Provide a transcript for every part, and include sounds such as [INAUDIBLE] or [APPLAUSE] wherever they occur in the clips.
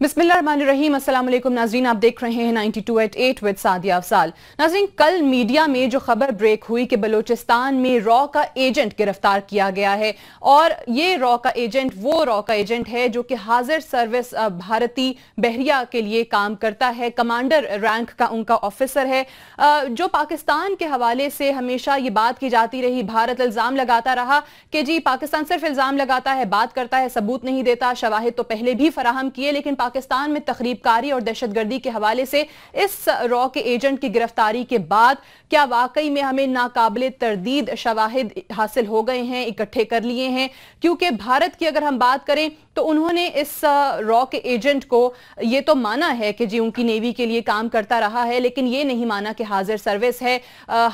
بسم اللہ الرحمن الرحیم، السلام علیکم ناظرین، آپ دیکھ رہے ہیں 92.8 ویت سادیا افسال ناظرین، کل میڈیا میں جو خبر بریک ہوئی کہ بلوچستان میں رو کا ایجنٹ گرفتار کیا گیا ہے، اور یہ رو کا ایجنٹ وہ رو کا ایجنٹ ہے جو کہ حاضر سروس بھارتی بحریہ کے لیے کام کرتا ہے، کمانڈر رینک کا ان کا آفیسر ہے۔ جو پاکستان کے حوالے سے ہمیشہ یہ بات کی جاتی رہی، بھارت الزام لگاتا رہا کہ جی پاکستان صرف الزام لگاتا ہے، بات کرتا ہے، ثبوت نہیں دیتا، شواہد تو پہلے بھی فراہم کیے، لیکن پاکستان میں تخریب کاری اور دہشت گردی کے حوالے سے اس رو کے ایجنٹ کی گرفتاری کے بعد کیا واقعی میں ہمیں ناقابل تردید شواہد حاصل ہو گئے ہیں، اکٹھے کر لیے ہیں؟ کیونکہ بھارت کی اگر ہم بات کریں تو انہوں نے اس رو کے ایجنٹ کو یہ تو مانا ہے کہ جی ان کی نیوی کے لیے کام کرتا رہا ہے، لیکن یہ نہیں مانا کہ حاضر سروس ہے۔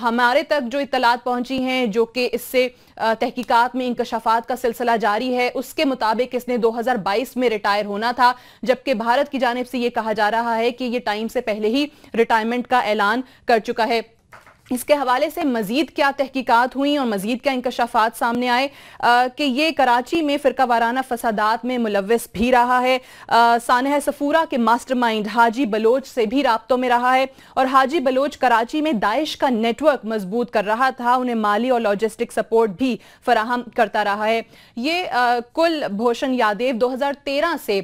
ہمارے تک جو اطلاعات پہنچی ہیں، جو کہ اس سے تحقیقات میں انکشافات کا سلسلہ جاری ہے، اس کے مطابق اس نے دو ہزار بائیس میں ریٹائر ہونا تھا، جب جبکہ بھارت کی جانب سے یہ کہا جا رہا ہے کہ یہ ٹائم سے پہلے ہی ریٹائرمنٹ کا اعلان کر چکا ہے۔ اس کے حوالے سے مزید کیا تحقیقات ہوئیں اور مزید کیا انکشافات سامنے آئے؟ کہ یہ کراچی میں فرقہ وارانہ فسادات میں ملوث بھی رہا ہے۔ سانحہ سفورہ کے ماسٹر مائنڈ حاجی بلوچ سے بھی رابطوں میں رہا ہے اور حاجی بلوچ کراچی میں داعش کا نیٹ ورک مضبوط کر رہا تھا، انہیں مالی اور لاجسٹک سپورٹ بھی فراہم کرتا رہا ہے۔ یہ کل بھوشن یادیو دو ہزار تیرہ سے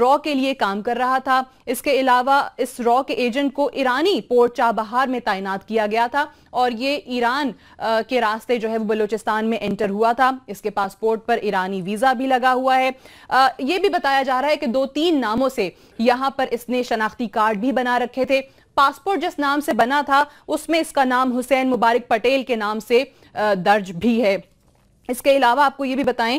رو کے لیے کام کر رہا تھا۔ اس کے علاوہ اس رو کے ایجنٹ کو ایرانی پورٹ چابہار میں تعینات کیا گیا تھا اور یہ ایران کے راستے جو ہے وہ بلوچستان میں انٹر ہوا تھا۔ اس کے پاسپورٹ پر ایرانی ویزا بھی لگا ہوا ہے۔ یہ بھی بتایا جا رہا ہے کہ دو تین ناموں سے یہاں پر اس نے شناختی کارڈ بھی بنا رکھے تھے۔ پاسپورٹ جس نام سے بنا تھا، اس میں اس کا نام حسین مبارک پٹیل کے نام سے درج بھی ہے۔ اس کے علاوہ آپ کو یہ بھی بتائیں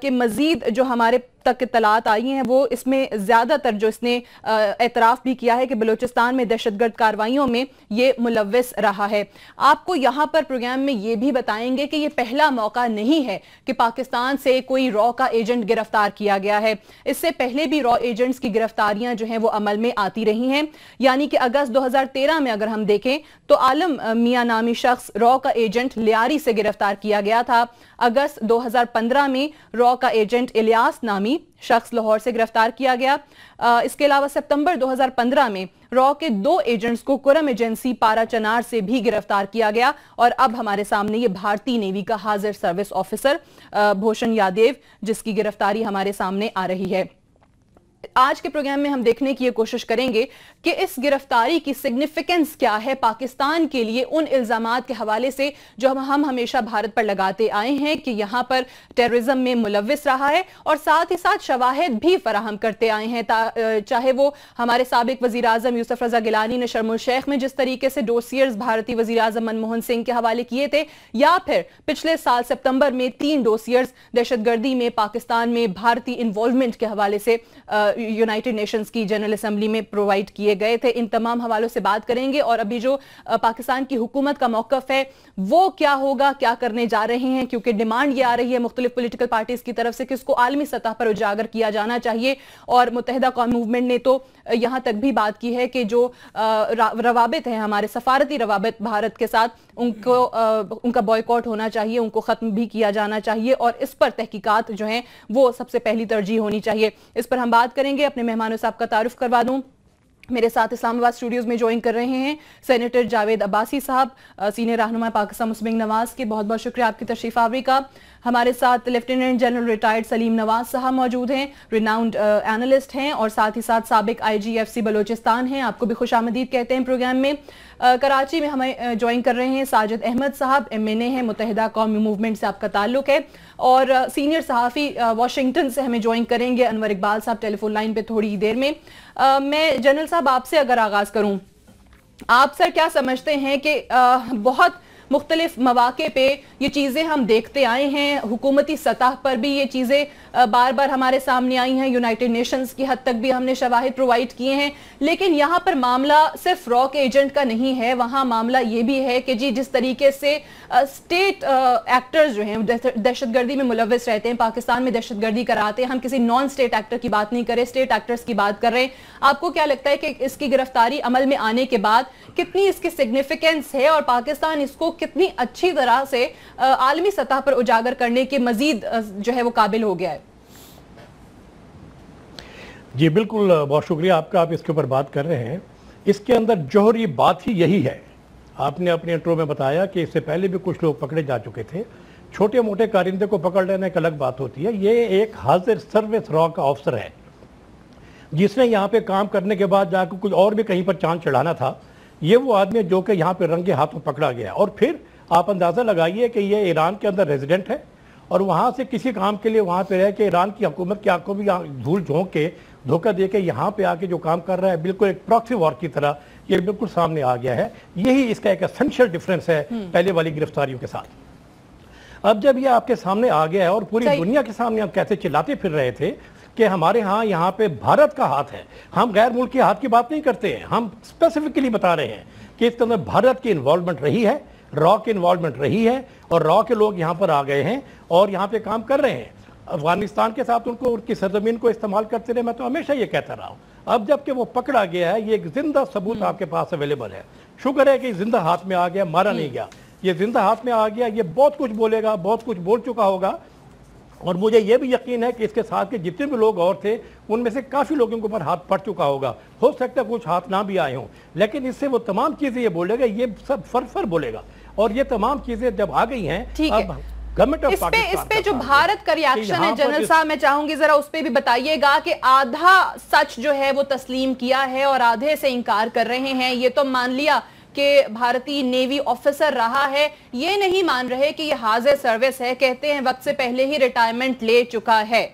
کہ مزید جو ہمارے تک اطلاعات آئی ہیں، وہ اس میں زیادہ تر جو اس نے اعتراف بھی کیا ہے کہ بلوچستان میں دہشت گرد کاروائیوں میں یہ ملوث رہا ہے۔ آپ کو یہاں پر پروگرام میں یہ بھی بتائیں گے کہ یہ پہلا موقع نہیں ہے کہ پاکستان سے کوئی رو کا ایجنٹ گرفتار کیا گیا ہے۔ اس سے پہلے بھی رو ایجنٹس کی گرفتاریاں جو ہیں وہ عمل میں آتی رہی ہیں۔ یعنی کہ اگست دو ہزار تیرہ میں اگر ہم دیکھیں تو عالم میاں نامی شخص رو کا ایجنٹ لیاری سے گرفتار کیا گیا تھا۔ اگست دو ہزار پندرہ میں رو کا ایجنٹ الیاس نامی شخص لاہور سے گرفتار کیا گیا۔ اس کے علاوہ سپتمبر دو ہزار پندرہ میں رو کے دو ایجنٹس کو کرم ایجنسی پارا چنار سے بھی گرفتار کیا گیا۔ اور اب ہمارے سامنے یہ بھارتی نیوی کا حاضر سروس آفیسر بھوشن یادیو، جس کی گرفتاری ہمارے سامنے آ رہی ہے۔ آج کے پروگرام میں ہم دیکھنے کی یہ کوشش کریں گے کہ اس گرفتاری کی سگنیفیکنس کیا ہے پاکستان کے لیے ان الزامات کے حوالے سے جو ہم ہمیشہ بھارت پر لگاتے آئے ہیں کہ یہاں پر ٹیررزم میں ملوث رہا ہے اور ساتھ ہی ساتھ شواہد بھی فراہم کرتے آئے ہیں چاہے وہ ہمارے سابق وزیراعظم یوسف رضا گلانی نے شرم الشیخ میں جس طریقے سے ڈوسیئرز بھارتی وزیراعظم منموہن سنگھ کے حوالے کیے تھے، یا پھر پچھلے سال سپتمبر میں تین ڈوسیئرز دہشت گردی میں پاکستان میں بھارتی انوالومنٹ کے حوالے سے یونائٹڈ نیشنز کی جنرل اسمبلی میں پرووائڈ کیے گئے تھے۔ ان تمام حوالوں سے بات کریں گے اور ابھی جو پاکستان کی حکومت کا موقف ہے، وہ کیا ہوگا، کیا کرنے جا رہے ہیں؟ کیونکہ ڈیمانڈ یہ آ رہی ہے مختلف پولیٹیکل پارٹیز کی طرف سے کہ اس کو عالمی سطح پر اجاگر کیا جانا چاہیے۔ اور متحدہ قوم موومنٹ نے تو یہاں تک بھی بات کی ہے کہ جو روابط ہیں ہمارے سفارتی روابط بھارت کے ساتھ، ان کو ان کا بوائیکاٹ ہونا چاہیے، ان کو ختم بھی کیا جانا چاہیے اور اس پر تحقیقات جو ہیں وہ سب سے پہلی ترجیح ہونی چاہیے۔ اس پر ہم بات کریں گے، اپنے مہمانوں صاحب کا تعارف کروا دوں۔ میرے ساتھ اسلام آباد اسٹوڈیوز میں جوائن کر رہے ہیں۔ سینیٹر جاوید عباسی صاحب سینئر رہنما پاکستان مسلم نواز کے۔ بہت بہت شکریہ آپ کی تشریف آوری کا۔ ہمارے ساتھ lieutenant general retired Salim Nawaz صاحب موجود ہیں۔ ریناؤنڈ اینالسٹ ہیں اور ساتھ ہی ساتھ سابق آئی جی ایف سی بلوچستان ہیں۔ آپ کو بھی خوش آمدید کہتے ہیں پروگرام میں۔ کراچی میں ہمیں جوائن کر رہے ہیں ساجد احمد صاحب ایم این اے ہیں، متحدہ قومی موومنٹ سے آپ کا تعلق ہے۔ اور سینئر صحافی واشنگٹن سے ہمیں جوائن کریں گے۔ انور اقبال صاحب ٹیلی فون لائن پہ تھوڑی دیر میں۔ میں جنرل صاحب آپ سے اگر آغاز کروں، آپ سر کیا سمجھتے ہیں کہ بہت مختلف مواقع پہ یہ چیزیں ہم دیکھتے آئے ہیں۔ حکومتی سطح پر بھی یہ چیزیں بار بار ہمارے سامنے آئی ہیں۔ یونائٹڈ نیشنز کی حد تک بھی ہم نے شواہد پرووائڈ کیے ہیں۔ لیکن یہاں پر معاملہ صرف راک ایجنٹ کا نہیں ہے۔ وہاں معاملہ یہ بھی ہے کہ جی جس طریقے سے اسٹیٹ ایکٹرز جو ہیں دہشت گردی میں ملوث رہتے ہیں۔ پاکستان میں دہشت گردی کراتے ہیں۔ ہم کسی نان اسٹیٹ ایکٹر کی بات نہیں کریں اسٹیٹ ایکٹرز کی بات کر رہے ہیں۔ آپ کو کیا لگتا ہے کہ اس کی گرفتاری عمل میں آنے کے بعد کتنی اس کی سگنیفیکنس ہے اور پاکستان اس کو کتنی اچھی طرح سے عالمی سطح پر اجاگر کرنے کے مزید جو ہے وہ قابل ہو گیا ہے۔ جی بالکل بہت شکریہ آپ کا، آپ اس کے اوپر بات کر رہے ہیں۔ اس کے اندر جوہری بات ہی یہی ہے۔ آپ نے اپنے انٹرو میں بتایا کہ اس سے پہلے بھی کچھ لوگ پکڑے جا چکے تھے۔ چھوٹے موٹے کارندے کو پکڑ لینے ایک الگ بات ہوتی ہے۔ یہ ایک حاضر سروس را کا آفسر ہے۔ جس نے یہاں پہ کام کرنے کے بعد جا کے کچھ اور بھی کہیں پر چاند چڑھانا تھا یہ وہ آدمی جو کہ یہاں پہ رنگے ہاتھوں پکڑا گیا اور پھر آپ اندازہ لگائیے کہ یہ ایران کے اندر ریزیڈنٹ ہے اور وہاں سے کسی کام کے لیے وہاں پہ رہ کے ایران کی حکومت کی آنکھوں بھی دھول جھونک کے دھوکہ دے کے یہاں پہ آ کے جو کام کر رہا ہے بالکل ایک پراکسی وار کی طرح یہ بالکل سامنے آ گیا ہے۔ یہی اس کا ایک اسنشل ڈیفرنس ہے پہلے والی گرفتاریوں کے ساتھ۔ اب جب یہ آپ کے سامنے آ گیا ہے اور پوری دنیا کے سامنے آپ کیسے چلاتے پھر رہے تھے کہ ہمارے ہاں یہاں پہ بھارت کا ہاتھ ہے۔ ہم غیر ملک کے ہاتھ کی بات نہیں کرتے ہیں۔ ہم اسپیسیفکلی بتا رہے ہیں کہ اس کے اندر بھارت کی انوالومنٹ رہی ہے را کی انوالومنٹ رہی ہے اور را کے لوگ یہاں پر آ گئے ہیں اور یہاں پہ کام کر رہے ہیں۔ افغانستان کے ساتھ ان کو، ان کی سرزمین کو استعمال کرتے رہے، میں تو ہمیشہ یہ کہتا رہا ہوں۔ اب جبکہ وہ پکڑا گیا ہے، یہ ایک زندہ ثبوت آپ کے پاس اویلیبل ہے۔ شکر ہے کہ زندہ ہاتھ میں آ گیا، مارا نہیں گیا۔ یہ زندہ ہاتھ میں آ گیا، یہ بہت کچھ بولے گا، بہت کچھ بول چکا ہوگا۔ اور مجھے یہ بھی یقین ہے کہ اس کے ساتھ کے جتنے بھی لوگ اور تھے ان میں سے کافی لوگوں کے اوپر ہاتھ پڑ چکا ہوگا۔ ہو سکتا ہے کچھ ہاتھ نہ بھی آئے ہوں لیکن اس سے وہ تمام چیزیں یہ بولے گا یہ سب فر فر بولے گا۔ اور یہ تمام چیزیں جب آ گئی ہیں اب اس پہ اس پہ جو بھارت کا ریاکشن ہے جنرل صاحب میں چاہوں گی ذرا اس پہ بھی بتائیے گا کہ آدھا سچ جو ہے وہ تسلیم کیا ہے اور آدھے سے انکار کر رہے ہیں۔ یہ تو مان لیا کہ بھارتی نیوی آفیسر رہا ہے، یہ نہیں مان رہے کہ یہ حاضر سروس ہے۔ کہتے ہیں وقت سے پہلے ہی ریٹائرمنٹ لے چکا ہے۔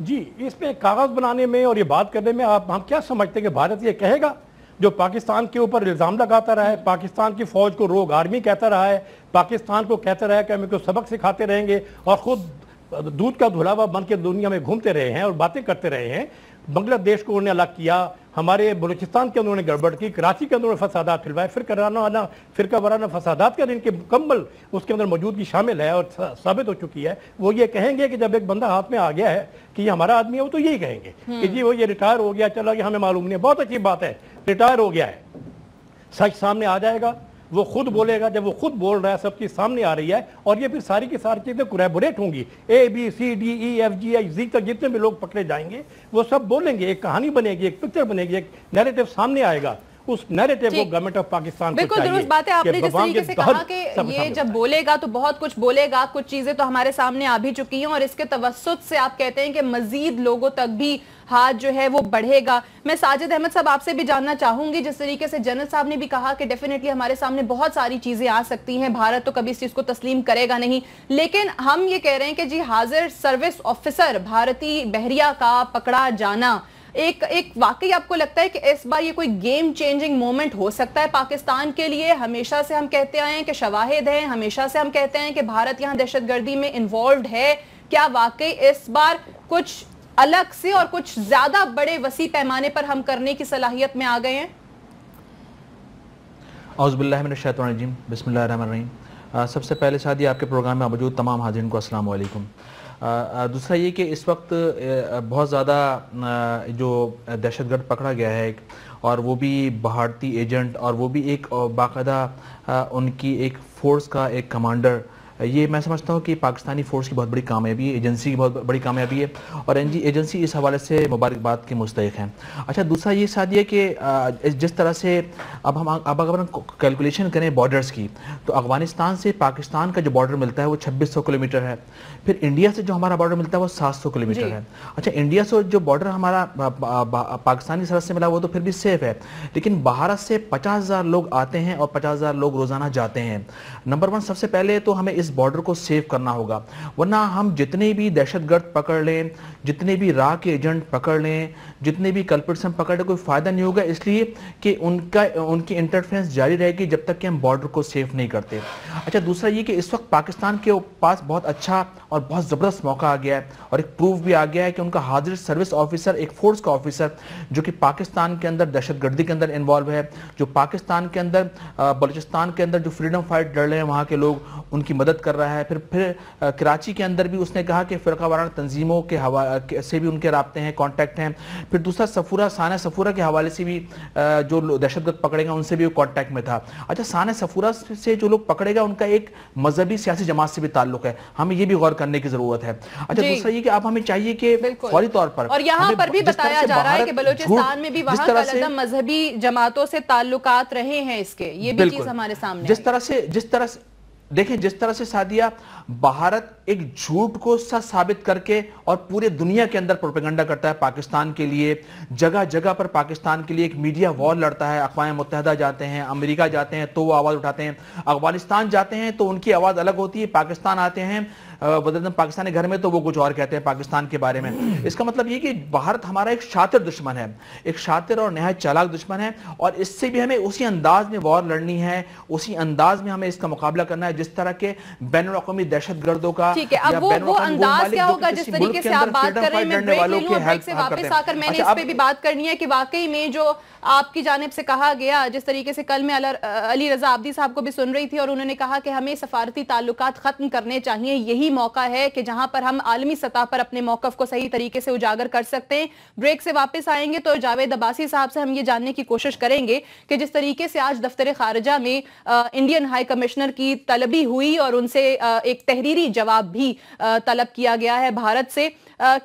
جی اس میں کاغذ بنانے میں اور یہ بات کرنے میں آپ، ہم کیا سمجھتے ہیں کہ بھارت یہ کہے گا؟ جو پاکستان کے اوپر الزام لگاتا رہا ہے، پاکستان کی فوج کو روگ آرمی کہتا رہا ہے، پاکستان کو کہتا رہا ہے کہ ہمیں کو سبق سکھاتے رہیں گے اور خود دودھ کا دھلاوا بن کے دنیا میں گھومتے رہے ہیں اور باتیں کرتے رہے ہیں۔ بنگلہ دیش کو انہوں نے الگ کیا، ہمارے بلوچستان کے اندر نے گڑبڑ کی، کراچی کے اندر فسادات پھلوائے پھر کرانہ آنا فرقہ وارانہ فسادات کے ان کے مکمل اس کے اندر موجودگی شامل ہے اور ثابت ہو چکی ہے۔ وہ یہ کہیں گے کہ جب ایک بندہ ہاتھ میں آ گیا ہے کہ یہ ہمارا آدمی ہے، وہ تو یہی کہیں گے کہ جی وہ یہ ریٹائر ہو گیا، چلا گیا، ہمیں معلوم نہیں، بہت اچھی بات ہے، ریٹائر ہو گیا ہے، سچ سامنے آ جائے گا۔ وہ خود بولے گا، جب وہ خود بول رہا ہے، سب چیز سامنے آ رہی ہے اور یہ پھر ساری کی ساری چیزیں کوریبوریٹ ہوں گی۔ A B C D E F G I Z تک جتنے بھی لوگ پکڑے جائیں گے، وہ سب بولیں گے، ایک کہانی بنے گی، ایک پکچر بنے گی، ایک نیریٹو سامنے آئے گا۔ اس نیریٹیو کو گورنمنٹ آف پاکستان کو چاہیے درست بات ہے۔ آپ نے جس طریقے سے کہا کہ یہ جب بولے گا تو بہت کچھ بولے گا کچھ چیزیں تو ہمارے سامنے آ بھی چکی ہیں اور اس کے توسط سے آپ کہتے ہیں کہ مزید لوگوں تک بھی ہاتھ جو ہے وہ بڑھے گا۔ میں ساجد احمد صاحب آپ سے بھی جاننا چاہوں گی جس طریقے سے جنرل صاحب نے بھی کہا کہ ڈیفینیٹلی ہمارے سامنے بہت ساری چیزیں آ سکتی ہیں بھارت تو کبھی اس چیز کو تسلیم کرے گا نہیں۔ لیکن ہم یہ کہہ رہے ہیں کہ جی حاضر سروس آفیسر بھارتی بحریہ کا پکڑا جانا ایک ایک واقعی آپ کو لگتا ہے کہ اس بار یہ کوئی گیم چینجنگ مومنٹ ہو سکتا ہے پاکستان کے لیے؟ ہمیشہ سے ہم کہتے آئے ہیں کہ شواہد ہیں، ہمیشہ سے ہم کہتے ہیں کہ بھارت یہاں دہشت گردی میں انوالوڈ ہے۔ کیا واقعی اس بار کچھ الگ سے اور کچھ زیادہ بڑے وسیع پیمانے پر ہم کرنے کی صلاحیت میں آ گئے ہیں؟ اعوذ باللہ من الشیطان الرجیم، بسم اللہ الرحمن الرحیم۔ سب سے پہلے شادی آپ کے پروگرام میں موجود تمام حاضرین کو السلام علیکم۔ دوسرا یہ کہ اس وقت بہت زیادہ جو دہشت گرد پکڑا گیا ہے، اور وہ بھی بھارتی ایجنٹ، اور وہ بھی ایک باقاعدہ ان کی ایک فورس کا ایک کمانڈر۔ یہ میں سمجھتا ہوں کہ پاکستانی فورس کی بہت بڑی کامیابی ہے، ایجنسی کی بہت بڑی کامیابی ہے، اور جی ایجنسی اس حوالے سے مبارکباد کے مستحق ہیں۔ اچھا دوسرا یہ ساتھ یہ کہ جس طرح سے اب ہم، اب اگر ہم کیلکولیشن کریں بارڈرز کی، تو افغانستان سے پاکستان کا جو بارڈر ملتا ہے وہ چھبیس سو کلومیٹر ہے۔ پھر انڈیا سے جو ہمارا بارڈر ملتا ہے وہ سات سو کلومیٹر جی۔ ہے۔ اچھا انڈیا سے جو بارڈر ہمارا پاکستانی سرحد سے ملا وہ تو پھر بھی سیف ہے۔ لیکن بھارت سے پچاس ہزار لوگ آتے ہیں اور پچاس ہزار لوگ روزانہ جاتے ہیں۔ نمبر ون سب سے پہلے تو ہمیں اس بارڈر کو سیو کرنا ہوگا۔ ورنہ ہم جتنے بھی دہشت گرد پکڑ لیں جتنے بھی راہ کے ایجنٹ پکڑ لیں جتنے بھی کلپرسن پکڑ لیں کوئی فائدہ نہیں ہوگا۔ اس لیے کہ ان کا ان کی انٹرفیرنس جاری رہے گی جب تک کہ ہم بارڈر کو سیو نہیں کرتے۔ اچھا دوسرا یہ کہ اس وقت پاکستان کے پاس بہت اچھا اور بہت زبردست موقع آ گیا ہے اور ایک پروف بھی آ گیا ہے کہ ان کا حاضر سروس آفیسر، ایک فورس کا آفیسر جو کہ پاکستان کے اندر دہشت گردی کے اندر انوالو ہے، جو پاکستان کے اندر بلوچستان کے اندر جو فریڈم فائٹ لڑ رہے ہیں، وہاں کے لوگ ان کی مدد کر رہا ہے۔ پھر پھر کراچی کے اندر بھی اس نے کہا کہ فرقہ وارانہ تنظیموں کے سے بھی ان کے رابطے ہیں کانٹیکٹ ہیں۔ پھر دوسرا سفورہ سانہ سفورہ کے حوالے سے بھی جو دہشت گرد پکڑے گا ان سے بھی وہ کانٹیکٹ میں تھا۔ اچھا سانہ سفورہ سے جو لوگ پکڑے گا ان کا ایک مذہبی سیاسی جماعت سے بھی تعلق ہے۔ ہمیں یہ بھی غور کرنے کی ضرورت ہے۔ اچھا جی۔ دوسرا یہ کہ آپ ہمیں چاہیے کہ فوری طور پر اور یہاں پر بھی بتایا جا رہا ہے کہ بلوچستان میں بھی وہاں کا مذہبی جماعتوں سے تعلقات رہے ہیں اس کے۔ یہ بھی چیز ہمارے سامنے جس طرح سے جس طرح سے دیکھیں جس طرح سے سادیہ بھارت ایک جھوٹ کو سچ ثابت کر کے اور پورے دنیا کے اندر پروپیگنڈا کرتا ہے پاکستان کے لیے۔ جگہ جگہ پر پاکستان کے لیے ایک میڈیا وار لڑتا ہے۔ اقوام متحدہ جاتے ہیں امریکہ جاتے ہیں تو وہ آواز اٹھاتے ہیں۔ افغانستان جاتے ہیں تو ان کی آواز الگ ہوتی ہے پاکستان آتے ہیں۔ بدردن پاکستانی گھر میں تو وہ کچھ اور کہتے ہیں پاکستان کے بارے میں۔ اس کا مطلب یہ کہ بھارت ہمارا ایک شاطر دشمن ہے ایک شاطر اور نہایت چالاک دشمن ہے اور اس سے بھی ہمیں اسی انداز میں وار لڑنی ہے اسی انداز میں ہمیں اس کا مقابلہ کرنا ہے جس طرح کے بین الاقوامی دہشت گردوں کا ٹھیک ہے اب وہ انداز کیا ہوگا؟ جس طریقے سے آپ بات کر رہے ہیں میں بریک لے لوں اور بریک سے واپس آ کر میں نے اچھا، اس پہ بھی بات کرنی ہے کہ واقعی میں جو آپ کی جانب سے کہا گیا جس طریقے سے کل میں علی رضا عبدی صاحب کو بھی سن رہی تھی اور انہوں نے کہا کہ ہمیں سفارتی تعلقات ختم کرنے چاہیے یہی موقع ہے کہ جہاں پر ہم عالمی سطح پر اپنے موقف کو صحیح طریقے سے اجاگر کر سکتے ہیں۔ بریک سے واپس آئیں گے تو جاوید عباسی صاحب سے ہم یہ جاننے کی کوشش کریں گے کہ جس طریقے سے آج دفتر خارجہ میں انڈین ہائی کمشنر کی طلبی ہوئی اور ان سے ایک تحریری جواب بھی طلب کیا گیا ہے بھارت سے۔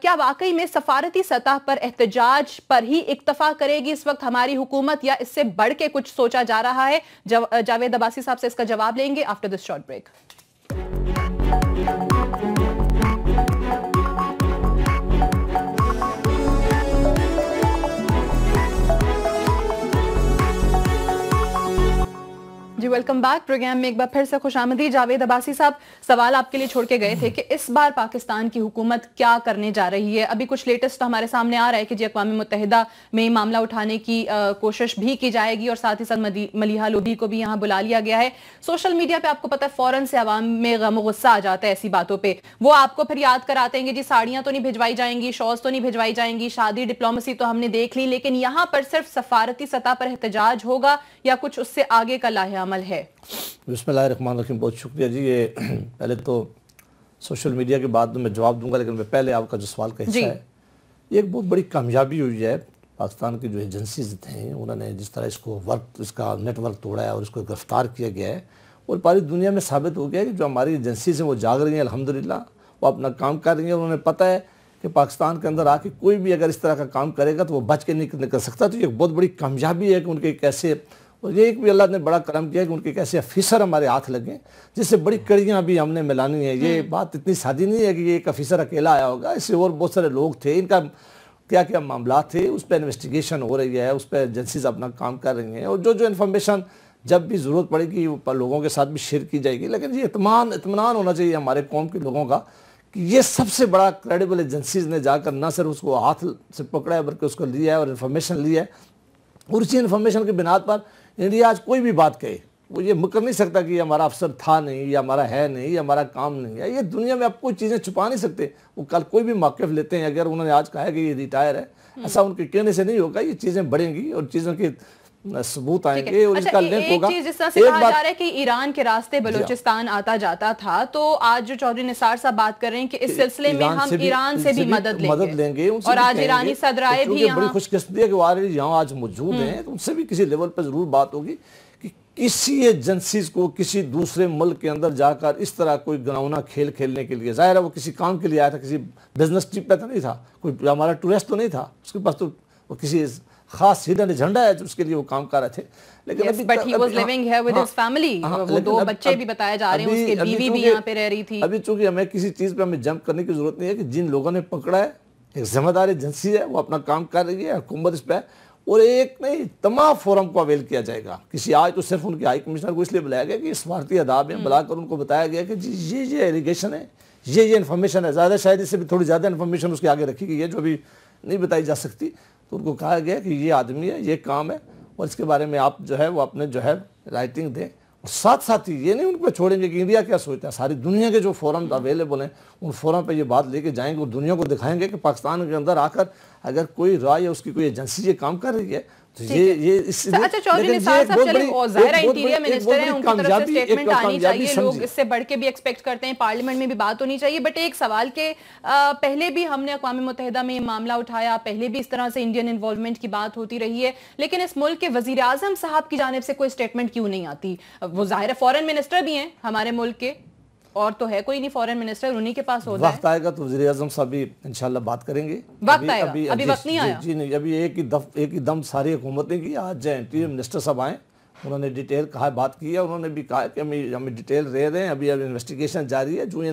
کیا واقعی میں سفارتی سطح پر احتجاج پر ہی اکتفا کرے گی اس وقت ہماری حکومت یا اس سے بڑھ کے کچھ سوچا جا رہا ہے؟ جاوید عباسی صاحب سے اس کا جواب لیں گے after this short break Thank you. جی ویلکم بیک پروگرام میں ایک بار پھر سے خوش آمدی جاوید عباسی صاحب، سوال آپ کے لیے چھوڑ کے گئے تھے کہ اس بار پاکستان کی حکومت کیا کرنے جا رہی ہے؟ ابھی کچھ لیٹسٹ ہمارے سامنے آ رہا ہے کہ جی اقوام متحدہ میں معاملہ اٹھانے کی کوشش بھی کی جائے گی اور ساتھ ہی ساتھ ملیحہ لوبی کو بھی یہاں بلا لیا گیا ہے۔ سوشل میڈیا پہ آپ کو پتا ہے، فوراً سے عوام میں غم و غصہ آ جاتا ہے ایسی باتوں پہ۔ وہ آپ کو پھر یاد کراتے ہیں کہ جی ساڑیاں تو نہیں بھجوائی جائیں گی، شوز تو نہیں بھجوائی جائیں گی، شادی ڈپلومسی تو ہم نے دیکھ لی، لیکن یہاں پر صرف سفارتی سطح پر احتجاج ہوگا یا کچھ اس سے آگے کا لاہ عمل ہے۔ بسم اللہ الرحمن الرحیم بہت شکریہ جی۔ یہ [CLEARS THROAT] پہلے تو سوشل میڈیا کے بعد میں جواب دوں گا لیکن میں پہلے آپ کا جو سوال کا حصہ جی۔ ہے یہ ایک بہت بڑی کامیابی ہوئی ہے۔ پاکستان کی جو ایجنسیز تھیں انہوں نے جس طرح اس کو ورک اس کا نیٹ ورک توڑا ہے اور اس کو گرفتار کیا گیا ہے اور پاری دنیا میں ثابت ہو گیا ہے کہ جو ہماری ایجنسیز ہیں وہ جاگ رہی ہیں الحمدللہ وہ اپنا کام کر رہی ہیں۔ انہوں نے پتہ ہے کہ پاکستان کے اندر آ کے کوئی بھی اگر اس طرح کا کام کرے گا تو وہ بچ کے نہیں نکل سکتا۔ تو یہ بہت بڑی کامیابی ہے کہ ان کے کیسے اور یہ ایک بھی اللہ نے بڑا کرم کیا کہ ان کے کیسے افیسر ہمارے ہاتھ لگیں جس سے بڑی کڑیاں بھی ہم نے ملانی ہیں۔ یہ بات اتنی سادی نہیں ہے کہ یہ ایک افیسر اکیلا آیا ہوگا اس سے اور بہت سارے لوگ تھے۔ ان کا کیا کیا معاملات تھے اس پہ انویسٹیگیشن ہو رہی ہے اس پہ ایجنسیز اپنا کام کر رہی ہیں۔ اور جو جو انفارمیشن جب بھی ضرورت پڑے گی لوگوں کے ساتھ بھی شیئر کی جائے گی۔ لیکن یہ اطمینان اطمینان ہونا چاہیے ہمارے قوم کے لوگوں کا کہ یہ سب سے بڑا کریڈیبل ایجنسیز نے جا کر نہ صرف اس کو ہاتھ سے پکڑا ہے بلکہ اس کو لیا ہے اور انفارمیشن لی ہے۔ اور اسی انفارمیشن کی بنیاد پر انڈیا آج کوئی بھی بات کہے، وہ یہ مکر نہیں سکتا کہ یہ ہمارا افسر تھا نہیں یا ہمارا ہے نہیں یا ہمارا کام نہیں۔ ہے یہ دنیا میں آپ کوئی چیزیں چھپا نہیں سکتے۔ وہ کل کوئی بھی موقف لیتے ہیں، اگر انہوں نے آج کہا ہے کہ یہ ریٹائر ہے، ایسا ان کے کہنے سے نہیں ہوگا، یہ چیزیں بڑھیں گی اور چیزوں کی ثبوت آئیں گے اور اس کا لنک ہوگا ایک چیز جس طرح سے کہا جا رہا ہے کہ ایران کے راستے بلوچستان آتا جاتا تھا تو آج جو چودری نصار صاحب بات کر رہے ہیں کہ اس سلسلے میں ہم ایران سے بھی مدد لیں گے۔ اور آج ایرانی صدرائے بھی یہاں بڑی خوش قسمتی ہے کہ وہ آرہی یہاں آج موجود ہیں۔ ان سے بھی کسی لیول پر ضرور بات ہوگی کہ کسی ایجنسیز کو کسی دوسرے ملک کے اندر جا کر اس طرح کوئی گناؤنا کھیل کھیلنے کے لیے ظاہر ہے وہ کسی کام کے لیے آیا تھا کسی بزنس ٹرپ پہ تو نہیں تھا۔ کوئی ہمارا ٹورسٹ تو نہیں تھا۔ اس کے پاس تو وہ کسی خاص ہڈن جھنڈا ہے اس کے لیے وہ کام کر رہے تھے۔ لیکن ابھی بٹ ہی واز لیونگ ہے ود ہز فیملی وہ دو بچے بھی بتایا جا رہے ہیں اس کے بیوی بھی یہاں پہ رہ رہی تھی۔ ابھی چونکہ ہمیں کسی چیز پہ ہمیں جمپ کرنے کی ضرورت نہیں ہے کہ جن لوگوں نے پکڑا ہے ایک ذمہ دار ایجنسی ہے وہ اپنا کام کر رہی ہے حکومت اس پہ اور ایک نہیں تمام فورم کو اویل کیا جائے گا۔ کسی آج تو صرف ان کے ہائی کمشنر کو اس لیے بلایا گیا کہ اس بھارتی اداب میں بلا کر ان کو بتایا گیا کہ جی یہ یہ ایلیگیشن ہے یہ یہ انفارمیشن ہے۔ زیادہ شاید اس سے بھی تھوڑی زیادہ انفارمیشن اس کے آگے رکھی گئی ہے جو ابھی نہیں بتائی جا سکتی۔ تو ان کو کہا گیا کہ یہ آدمی ہے، یہ کام ہے اور اس کے بارے میں آپ جو ہے، وہ اپنے جو ہے رائٹنگ دیں۔ اور ساتھ ساتھ ہی یہ نہیں ان پہ چھوڑیں گے کہ انڈیا کیا سوچتا ہے۔ ساری دنیا کے جو فورم اویلیبل ہیں، ان فورم پہ یہ بات لے کے جائیں گے اور دنیا کو دکھائیں گے کہ پاکستان کے اندر آ کر اگر کوئی رائے یا اس کی کوئی ایجنسی یہ کام کر رہی ہے اچھا چودھری نثار صاحب چلے ظاہر انٹیریئر منسٹر ہیں ان کی طرف سے سٹیٹمنٹ آنی چاہیے لوگ اس سے بڑھ کے بھی ایکسپیکٹ کرتے ہیں پارلیمنٹ میں بھی بات ہونی چاہیے۔ بٹ ایک سوال کہ پہلے بھی ہم نے اقوام متحدہ میں معاملہ اٹھایا پہلے بھی اس طرح سے انڈین انوالومنٹ کی بات ہوتی رہی ہے لیکن اس ملک کے وزیر اعظم صاحب کی جانب سے کوئی سٹیٹمنٹ کیوں نہیں آتی؟ وہ ظاہر فورن منسٹر بھی ہیں ہمارے ملک کے۔ اور تو ہے کوئی نہیں فورن منسٹر انہی کے پاس ہوتا ہے۔ وقت آئے گا تو وزیر اعظم صاحب بھی انشاءاللہ بات کریں گے۔ وقت آئے گا۔ ابھی وقت نہیں آیا۔ جی نہیں ابھی ایک ہی دم ساری حکومتیں کی۔ آج جائیں انٹیریئر منسٹر صاحب آئیں انہوں نے ڈیٹیل کہا بات کی ہے۔ انہوں نے بھی کہا کہ ہمیں ڈیٹیل رہ رہے ہیں ابھی اب انویسٹیگیشن جاری ہے جو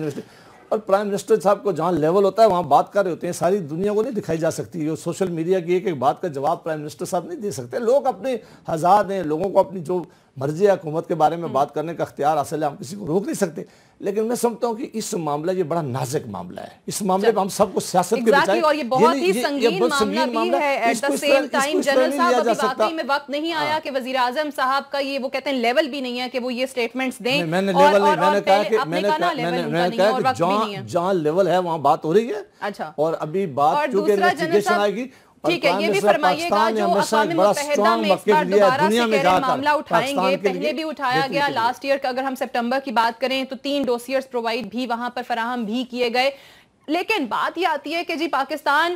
اور پرائم منسٹر صاحب کو جہاں لیول ہوتا ہے وہاں بات کر رہے ہوتے ہیں۔ ساری دنیا کو نہیں دکھائی جا سکتی۔ ہے سوشل میڈیا کی ایک ایک بات کا جواب پرائم منسٹر صاحب نہیں دے سکتے۔ لوگ اپنے ہزار ہیں لوگوں کو اپنی جو مرضی حکومت کے بارے میں بات کرنے کا اختیار حاصل ہے ہم کسی کو روک نہیں سکتے۔ لیکن میں سمجھتا ہوں کہ اس معاملہ یہ بڑا نازک معاملہ ہے۔ اس معاملے پہ ہم سب کو سیاست کے بچائیں اور یہ بہت ہی سنگین معاملہ بھی ہے۔ At the same time general صاحب ابھی واقعی میں وقت نہیں آیا کہ وزیر اعظم صاحب کا یہ وہ کہتے ہیں لیول بھی نہیں ہے کہ وہ یہ سٹیٹمنٹس دیں میں نے لیول نہیں میں نے کہا کہ میں نے کہا کہ جہاں لیول ہے۔ وہاں بات ہو رہی ہے۔ اچھا۔ اور ابھی بات چونکہ انویسٹیگیشن آئے گی ٹھیک ہے یہ بھی فرمائیے گا جو اقوام متحدہ میں اس بار دوبارہ سے کہہ رہے معاملہ اٹھائیں گے پہلے بھی اٹھایا گیا لاسٹ ایئر کا اگر ہم سپٹمبر کی بات کریں تو تین ڈوسیئرز پرووائیڈ بھی وہاں پر فراہم بھی کیے گئے۔ لیکن بات یہ آتی ہے کہ جی پاکستان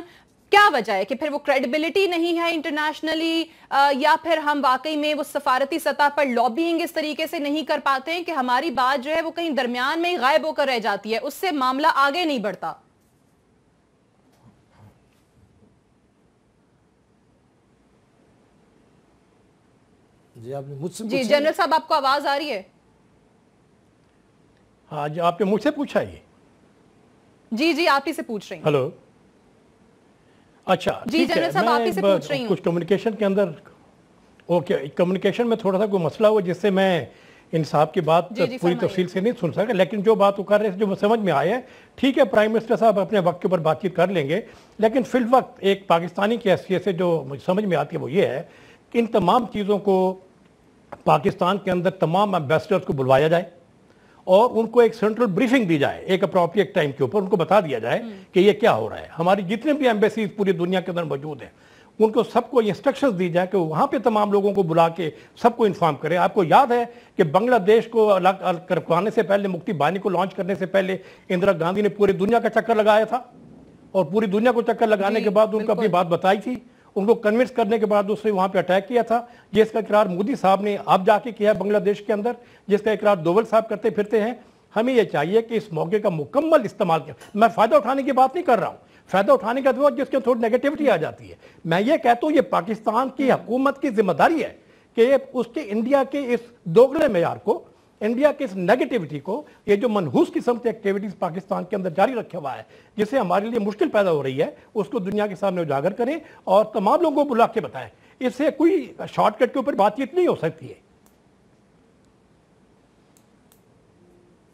کیا وجہ ہے کہ پھر وہ کریڈیبلٹی نہیں ہے انٹرنیشنلی یا پھر ہم واقعی میں وہ سفارتی سطح پر لابینگ اس طریقے سے نہیں کر پاتے ہیں کہ ہماری بات جو ہے وہ کہیں درمیان میں ہی غائب ہو کر رہ جاتی ہے اس سے معاملہ آگے نہیں بڑھتا۔ جی آپ نے مجھ سے جی جنرل صاحب آپ کو آواز آ رہی ہے؟ ہاں جی آپ نے مجھ سے پوچھا یہ؟ جی جی آپ ہی سے پوچھ رہی ہوں۔ ہلو؟ اچھا جی جنرل صاحب آپ ہی سے پوچھ رہی ہوں۔ کچھ کمیونیکیشن کے اندر اوکے کمیونیکیشن میں تھوڑا سا کوئی مسئلہ ہوا جس سے میں انصاف کی بات جی، جی، پوری تفصیل سے نہیں سن سکا لیکن جو بات وہ کر رہے ہیں جو سمجھ میں آیا ہے ٹھیک ہے پرائم منسٹر صاحب اپنے وقت کے اوپر بات چیت کر لیں گے لیکن فی الوقت ایک پاکستانی کی حیثیت سے جو سمجھ میں آتی ہے وہ یہ ہے کہ ان تمام چیزوں کو پاکستان کے اندر تمام امبیسڈرز کو بلوایا جائے اور ان کو ایک سینٹرل بریفنگ دی جائے ایک اپروپریٹ ٹائم کے اوپر ان کو بتا دیا جائے کہ یہ کیا ہو رہا ہے۔ ہماری جتنے بھی ایمبیسیز پوری دنیا کے اندر موجود ہیں ان کو سب کو انسٹرکشنز دی جائے کہ وہاں پہ تمام لوگوں کو بلا کے سب کو انفارم کرے آپ کو یاد ہے کہ بنگلہ دیش کو الگ کروانے سے پہلے مکتی بانی کو لانچ کرنے سے پہلے اندرا گاندھی نے پوری دنیا کا چکر لگایا تھا اور پوری دنیا کو چکر لگانے جی، کے بعد ان کو اپنی بات بتائی تھی۔ ان کو کنونس کرنے کے بعد دوسرے وہاں پہ اٹیک کیا تھا، جس کا اقرار مودی صاحب نے اب جا کے کیا ہے بنگلہ دیش کے اندر، جس کا اقرار دوول صاحب کرتے پھرتے ہیں۔ ہمیں یہ چاہیے کہ اس موقع کا مکمل استعمال کیا میں فائدہ اٹھانے کی بات نہیں کر رہا ہوں۔ فائدہ اٹھانے کا تو جس کے تھوڑی نیگیٹیوٹی آ جاتی ہے۔ میں یہ کہتا ہوں، یہ پاکستان کی حکومت کی ذمہ داری ہے کہ اس کے انڈیا کے اس دوگلے معیار کو انڈیا کے اس نیگیٹیوٹی کو، یہ جو منحوس قسم سے ایکٹیویٹیز پاکستان کے اندر جاری رکھا ہوا ہے جسے ہمارے لیے مشکل پیدا ہو رہی ہے، اس کو دنیا کے سامنے اجاگر کریں اور تمام لوگوں کو بلا کے بتائیں۔ اس سے کوئی شارٹ کٹ کے اوپر بات چیت نہیں ہو سکتی ہے۔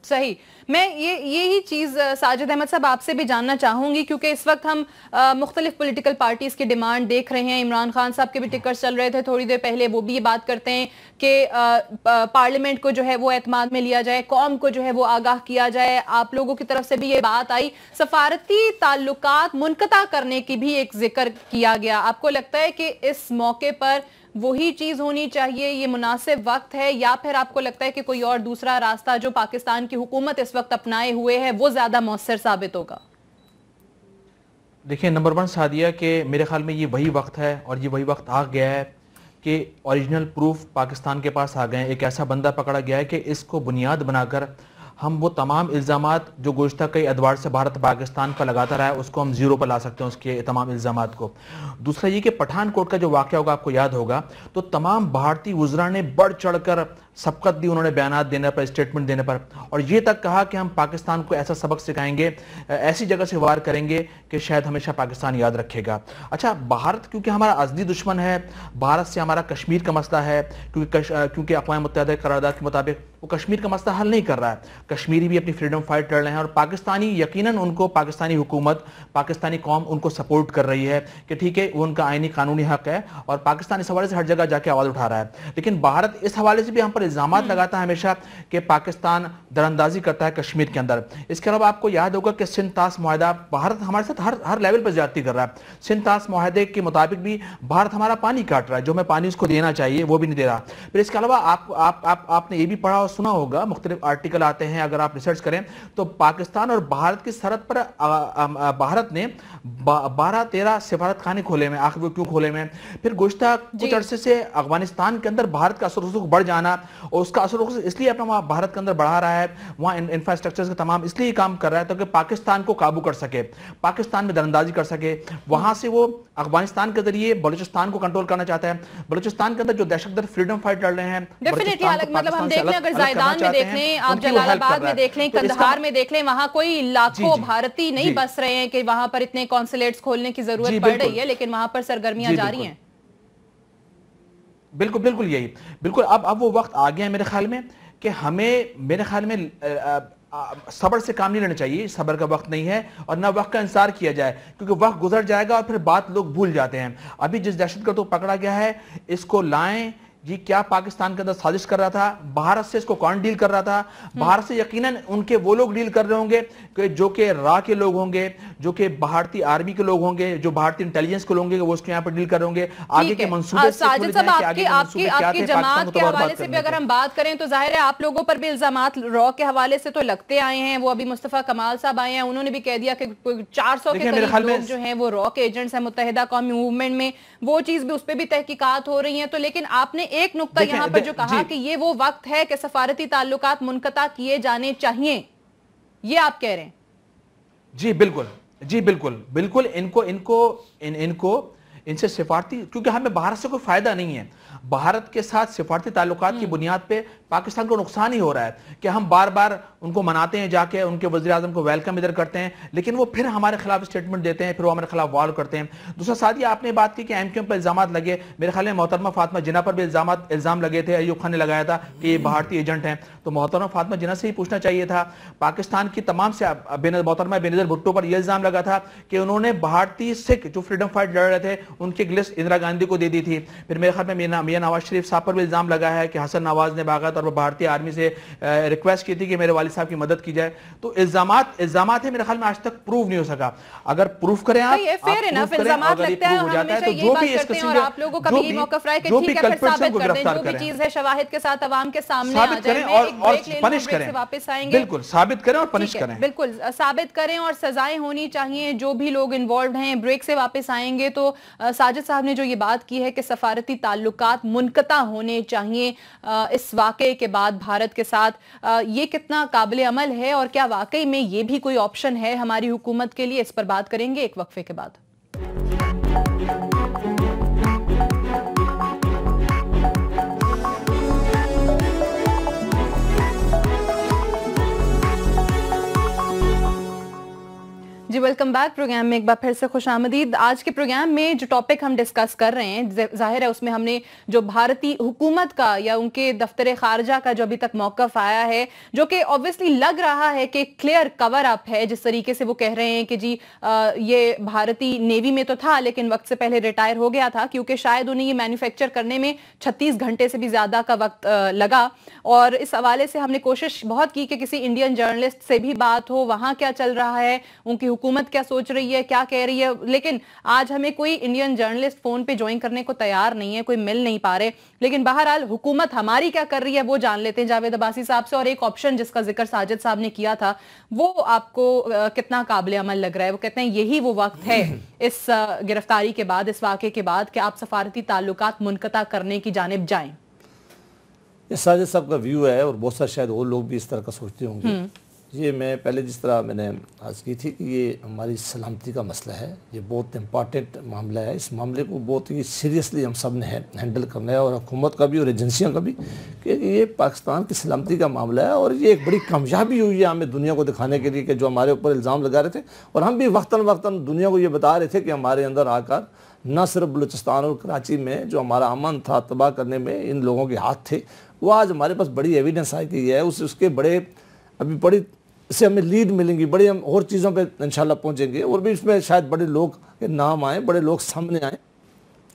صحیح۔ میں یہ، یہی چیز ساجد احمد صاحب آپ سے بھی جاننا چاہوں گی کیونکہ اس وقت ہم مختلف پولیٹیکل پارٹیز کی ڈیمانڈ دیکھ رہے ہیں۔ عمران خان صاحب کے بھی ٹکرز چل رہے تھے تھوڑی دیر پہلے، وہ بھی یہ بات کرتے ہیں کہ پارلیمنٹ کو جو ہے وہ اعتماد میں لیا جائے، قوم کو جو ہے وہ آگاہ کیا جائے۔ آپ لوگوں کی طرف سے بھی یہ بات آئی۔ سفارتی تعلقات منقطع کرنے کی بھی ایک ذکر کیا گیا۔ آپ کو لگتا ہے کہ اس موقع پر وہی چیز ہونی چاہیے، یہ مناسب وقت ہے یا پھر آپ کو لگتا ہے کہ کوئی اور دوسرا راستہ جو پاکستان کی حکومت اس وقت اپنائے ہوئے ہے، وہ زیادہ مؤثر ثابت ہوگا؟ دیکھیں، نمبر ون سادیہ کہ میرے خیال میں یہ وہی وقت ہے اور یہ وہی وقت آ گیا ہے کہ اوریجنل پروف پاکستان کے پاس آ گئے ہیں۔ ایک ایسا بندہ پکڑا گیا ہے کہ اس کو بنیاد بنا کر ہم وہ تمام الزامات جو گزشتہ کئی ادوار سے بھارت پاکستان پر لگاتا رہا ہے، اس کو ہم زیرو پر لا سکتے ہیں، اس کے تمام الزامات کو۔ دوسرا یہ کہ پٹھان کوٹ کا جو واقعہ ہوگا، آپ کو یاد ہوگا، تو تمام بھارتی وزراء نے بڑھ چڑھ کر سبقت دی، انہوں نے بیانات دینے پر اسٹیٹمنٹ دینے پر۔ اور یہ تک کہا کہ ہم پاکستان کو ایسا سبق سکھائیں گے، ایسی جگہ سے وار کریں گے کہ شاید ہمیشہ پاکستان یاد رکھے گا۔ اچھا بھارت کیونکہ ہمارا ازلی دشمن ہے، بھارت سے ہمارا کشمیر کا مسئلہ ہے، کیونکہ کیونکہ اقوام متحدہ قرارداد کے مطابق وہ کشمیر کا مسئلہ حل نہیں کر رہا ہے۔ کشمیری بھی اپنی فریڈم فائٹ لڑ رہے ہیں اور پاکستانی یقیناً ان کو، پاکستانی حکومت، پاکستانی قوم ان کو سپورٹ کر رہی ہے کہ ٹھیک ہے، وہ ان کا آئینی قانونی حق ہے اور پاکستان اس حوالے سے ہر جگہ جا کے آواز اٹھا رہا ہے۔ لیکن بھارت اس حوالے سے بھی ہم پر الزامات لگاتا ہے ہمیشہ کہ پاکستان دراندازی کرتا ہے کشمیر کے اندر۔ اس کے علاوہ آپ کو یاد ہوگا کہ سندھ تاس معاہدہ بھارت ہمارے ساتھ ہر ہر لیول پر زیادتی کر رہا ہے۔ سندھ تاس معاہدے کے مطابق بھی بھارت ہمارا پانی کاٹ رہا ہے۔ جو میں پانی اس کو دینا چاہیے وہ بھی نہیں دے رہا۔ پھر اس کے علاوہ آپ آپ آپ آپ نے یہ بھی پڑھا اور سنا ہوگا مختلف آرٹیکل آتے ہیں۔ اگر آپ ریسرچ کریں تو پاکستان اور بھارت کی سرحد پر بھارت نے بارہ تیرہ سفارت خانے کھولے میں آخر وہ کیوں کھولے میں پھر گزشتہ کچھ جی۔ عرصے سے افغانستان کے اندر بھارت کا اثر رسوخ بڑھ جانا اور اس کا اثر رسوخ اس لیے اپنا وہاں بھارت کے اندر بڑھا رہا ہے وہاں انفراسٹرکچر کا تمام اس لیے کام کر رہا ہے تاکہ پاکستان کو قابو کر سکے پاکستان میں درندازی کر سکے۔ وہاں سے وہ افغانستان کے ذریعے بلوچستان کو کنٹرول کرنا چاہتا ہے۔ بلوچستان کے اندر جو دہشت گرد فریڈم فائٹ لڑ رہے ہیں مطلب ہم دیکھ لیں اگر زائدان میں دیکھ لیں آپ جلال آباد میں دیکھ لیں کندہار میں دیکھ لیں وہاں کوئی لاکھوں جی، جی۔ بھارتی نہیں جی۔ بس رہے ہیں کہ وہاں پر اتنے کونسلیٹس کھولنے کی ضرورت پڑ رہی ہے لیکن وہاں پر سرگرمیاں جاری ہیں۔ بالکل بالکل یہی۔ بالکل، اب اب وہ وقت آ گیا ہے میرے خیال میں کہ ہمیں، میرے خیال میں صبر سے کام نہیں لینا چاہیے۔ صبر کا وقت نہیں ہے اور نہ وقت کا انصار کیا جائے، کیونکہ وقت گزر جائے گا اور پھر بات لوگ بھول جاتے ہیں۔ ابھی جس دہشت گرد کو پکڑا گیا ہے، اس کو لائیں جی کیا پاکستان کے اندر سازش کر رہا تھا؟ بھارت سے اس کو کون ڈیل کر رہا تھا؟ بھارت سے یقیناً ان کے وہ لوگ ڈیل کر رہے ہوں گے کہ جو کہ راہ کے لوگ ہوں گے جو کہ بھارتی آرمی کے لوگ ہوں گے جو بھارتی انٹیلیجنس کے لوگ ہوں گے وہ اس کے یہاں پر ڈیل کر رہے ہوں گے۔ آگے کے منصوبے سے ساجد صاحب آپ کی جماعت کے حوالے سے بھی اگر ہم بات کریں تو ظاہر ہے آپ لوگوں پر بھی الزامات رو کے حوالے سے تو لگتے آئے ہیں۔ وہ ابھی مصطفیٰ کمال صاحب آئے ہیں۔ انہوں نے بھی کہہ دیا کہ چار سو کے قریب لوگ جو ہیں وہ رو کے ایجنٹس ہیں متحدہ قومی موومنٹ میں۔ وہ چیز بھی اس پہ بھی تحقیقات ہو رہی ہیں۔ تو لیکن آپ نے ایک نقطہ یہاں پر جو کہا جی۔ کہ یہ وہ وقت ہے کہ سفارتی تعلقات منقطع کیے جانے چاہیے یہ آپ کہہ رہے ہیں۔ جی بالکل۔ جی بالکل۔ بالکل ان کو ان کو ان کو ان سے سفارتی کیونکہ ہمیں باہر سے کوئی فائدہ نہیں ہے۔ بھارت کے ساتھ سفارتی تعلقات کی بنیاد پہ پاکستان کو نقصان ہی ہو رہا ہے کہ ہم بار بار ان کو مناتے ہیں جا کے ان کے وزیر اعظم کو ویلکم ادھر کرتے ہیں لیکن وہ پھر ہمارے خلاف اسٹیٹمنٹ دیتے ہیں پھر وہ ہمارے خلاف وار کرتے ہیں۔ دوسرا ساتھی آپ نے بات کی کہ ایم کیوں پر الزامات لگے۔ میرے خیال میں محترمہ فاطمہ جنہ پر بھی الزامات الزام لگے تھے ایوب خان نے لگایا تھا کہ یہ بھارتی ایجنٹ ہیں۔ تو محترمہ فاطمہ جنہ سے ہی پوچھنا چاہیے تھا پاکستان کی تمام سے محترمہ بے نظر بھٹو پر یہ الزام لگا تھا کہ انہوں نے بھارتی سکھ جو فریڈم فائٹ لڑ رہے تھے ان کی لسٹ اندرا گاندھی کو دے دی تھی۔ پھر میرے خیال میں میاں نواز شریف صاحب پر بھی الزام لگا ہے کہ حسن نواز نے باغت اور بھارتی آرمی سے ریکویسٹ کی تھی کہ میرے والد صاحب کی مدد کی جائے۔ تو الزامات الزامات ہیں میرے خیال میں آج تک پروف نہیں ہو سکا۔ اگر پروف کریں آپ الزامات لگتا ہے ہم ہمیشہ یہی بات کرتے ہیں اور آپ لوگوں کا بھی یہ موقف رہا ہے کہ ٹھیک ہے پھر ثابت کر دیں جو بھی چیز ہے شواہد کے ساتھ عوام کے سامنے آ جائے میں ایک بریک لے لوں بریک سے واپس آئیں گے۔ بالکل ثابت کریں اور پنش کریں۔ بالکل ثابت کریں اور سزائیں ہونی چاہیے۔ جو بھی لوگ انوالوڈ ہیں بریک سے واپس آئیں گے تو ساجد صاحب نے جو یہ بات کی ہے کہ سفارتی تعلقات منقطع ہونے چاہیے اس واقعے کے بعد بھارت کے ساتھ یہ کتنا قابل عمل ہے اور کیا واقعی میں یہ بھی کوئی آپشن ہے ہماری حکومت کے لیے؟ اس پر بات کریں گے ایک وقفے کے بعد۔ ویلکم بیک پروگرام میں ایک بار پھر سے خوش آمدید. آج کے پروگرام میں جو ٹاپک ہم ڈسکس کر رہے ہیں ظاہر ہے اس میں ہم نے جو بھارتی حکومت کا یا ان کے دفتر خارجہ کا جو ابھی تک موقف آیا ہے، جو کہ اوبیسلی لگ رہا ہے کہ کلیئر کور اپ ہے، جس طریقے سے وہ کہہ رہے ہیں کہ جی یہ بھارتی نیوی میں تو تھا، لیکن وقت سے پہلے ریٹائر ہو گیا تھا، کیونکہ شاید انہیں یہ مینوفیکچر کرنے میں چھتیس گھنٹے سے بھی زیادہ کا وقت لگا۔ اور اس حوالے سے ہم نے کوشش بہت کی کہ کسی انڈین جرنلسٹ سے بھی بات ہو، وہاں کیا چل رہا ہے، ان کی حکومت کیا سوچ رہی ہے کیا کہہ رہی ہے؟ لیکن آج ہمیں کوئی انڈین جرنلسٹ فون پہ جوائن کرنے کو تیار نہیں ہے کوئی مل نہیں پا رہے۔ لیکن بہرحال حکومت ہماری کیا کر رہی ہے وہ جان لیتے ہیں جاوید عباسی صاحب سے۔ اور ایک آپشن جس کا ذکر ساجد صاحب نے کیا تھا وہ آپ کو کتنا قابل عمل لگ رہا ہے؟ وہ کہتے ہیں یہی وہ وقت ہے اس گرفتاری کے بعد اس واقعے کے بعد کہ آپ سفارتی تعلقات منقطع کرنے کی جانب جائیں۔ یہ ساجد صاحب کا ویو ہے اور بہت سا شاید وہ لوگ بھی اس طرح کا سوچتے ہوں گے۔ یہ میں پہلے جس طرح میں نے عرض کی تھی کہ یہ ہماری سلامتی کا مسئلہ ہے، یہ بہت امپارٹنٹ معاملہ ہے۔ اس معاملے کو بہت ہی سیریسلی ہم سب نے ہینڈل کرنا ہے اور حکومت کا بھی اور ایجنسیوں کا بھی کہ یہ پاکستان کی سلامتی کا معاملہ ہے اور یہ ایک بڑی کامیابی ہوئی ہے ہمیں دنیا کو دکھانے کے لیے کہ جو ہمارے اوپر الزام لگا رہے تھے اور ہم بھی وقتاً وقتاً دنیا کو یہ بتا رہے تھے کہ ہمارے اندر آ کر نہ صرف بلوچستان اور کراچی میں جو ہمارا امن تھا، تباہ کرنے میں ان لوگوں کے ہاتھ تھے، وہ آج ہمارے پاس بڑی ایویڈنس آئی گئی ہے۔ اس اس کے بڑے ابھی بڑی اس سے ہمیں لیڈ ملیں گی بڑی ہم اور چیزوں پہ انشاءاللہ پہنچیں گے اور بھی اس میں شاید بڑے لوگ کے نام آئیں بڑے لوگ سامنے آئیں۔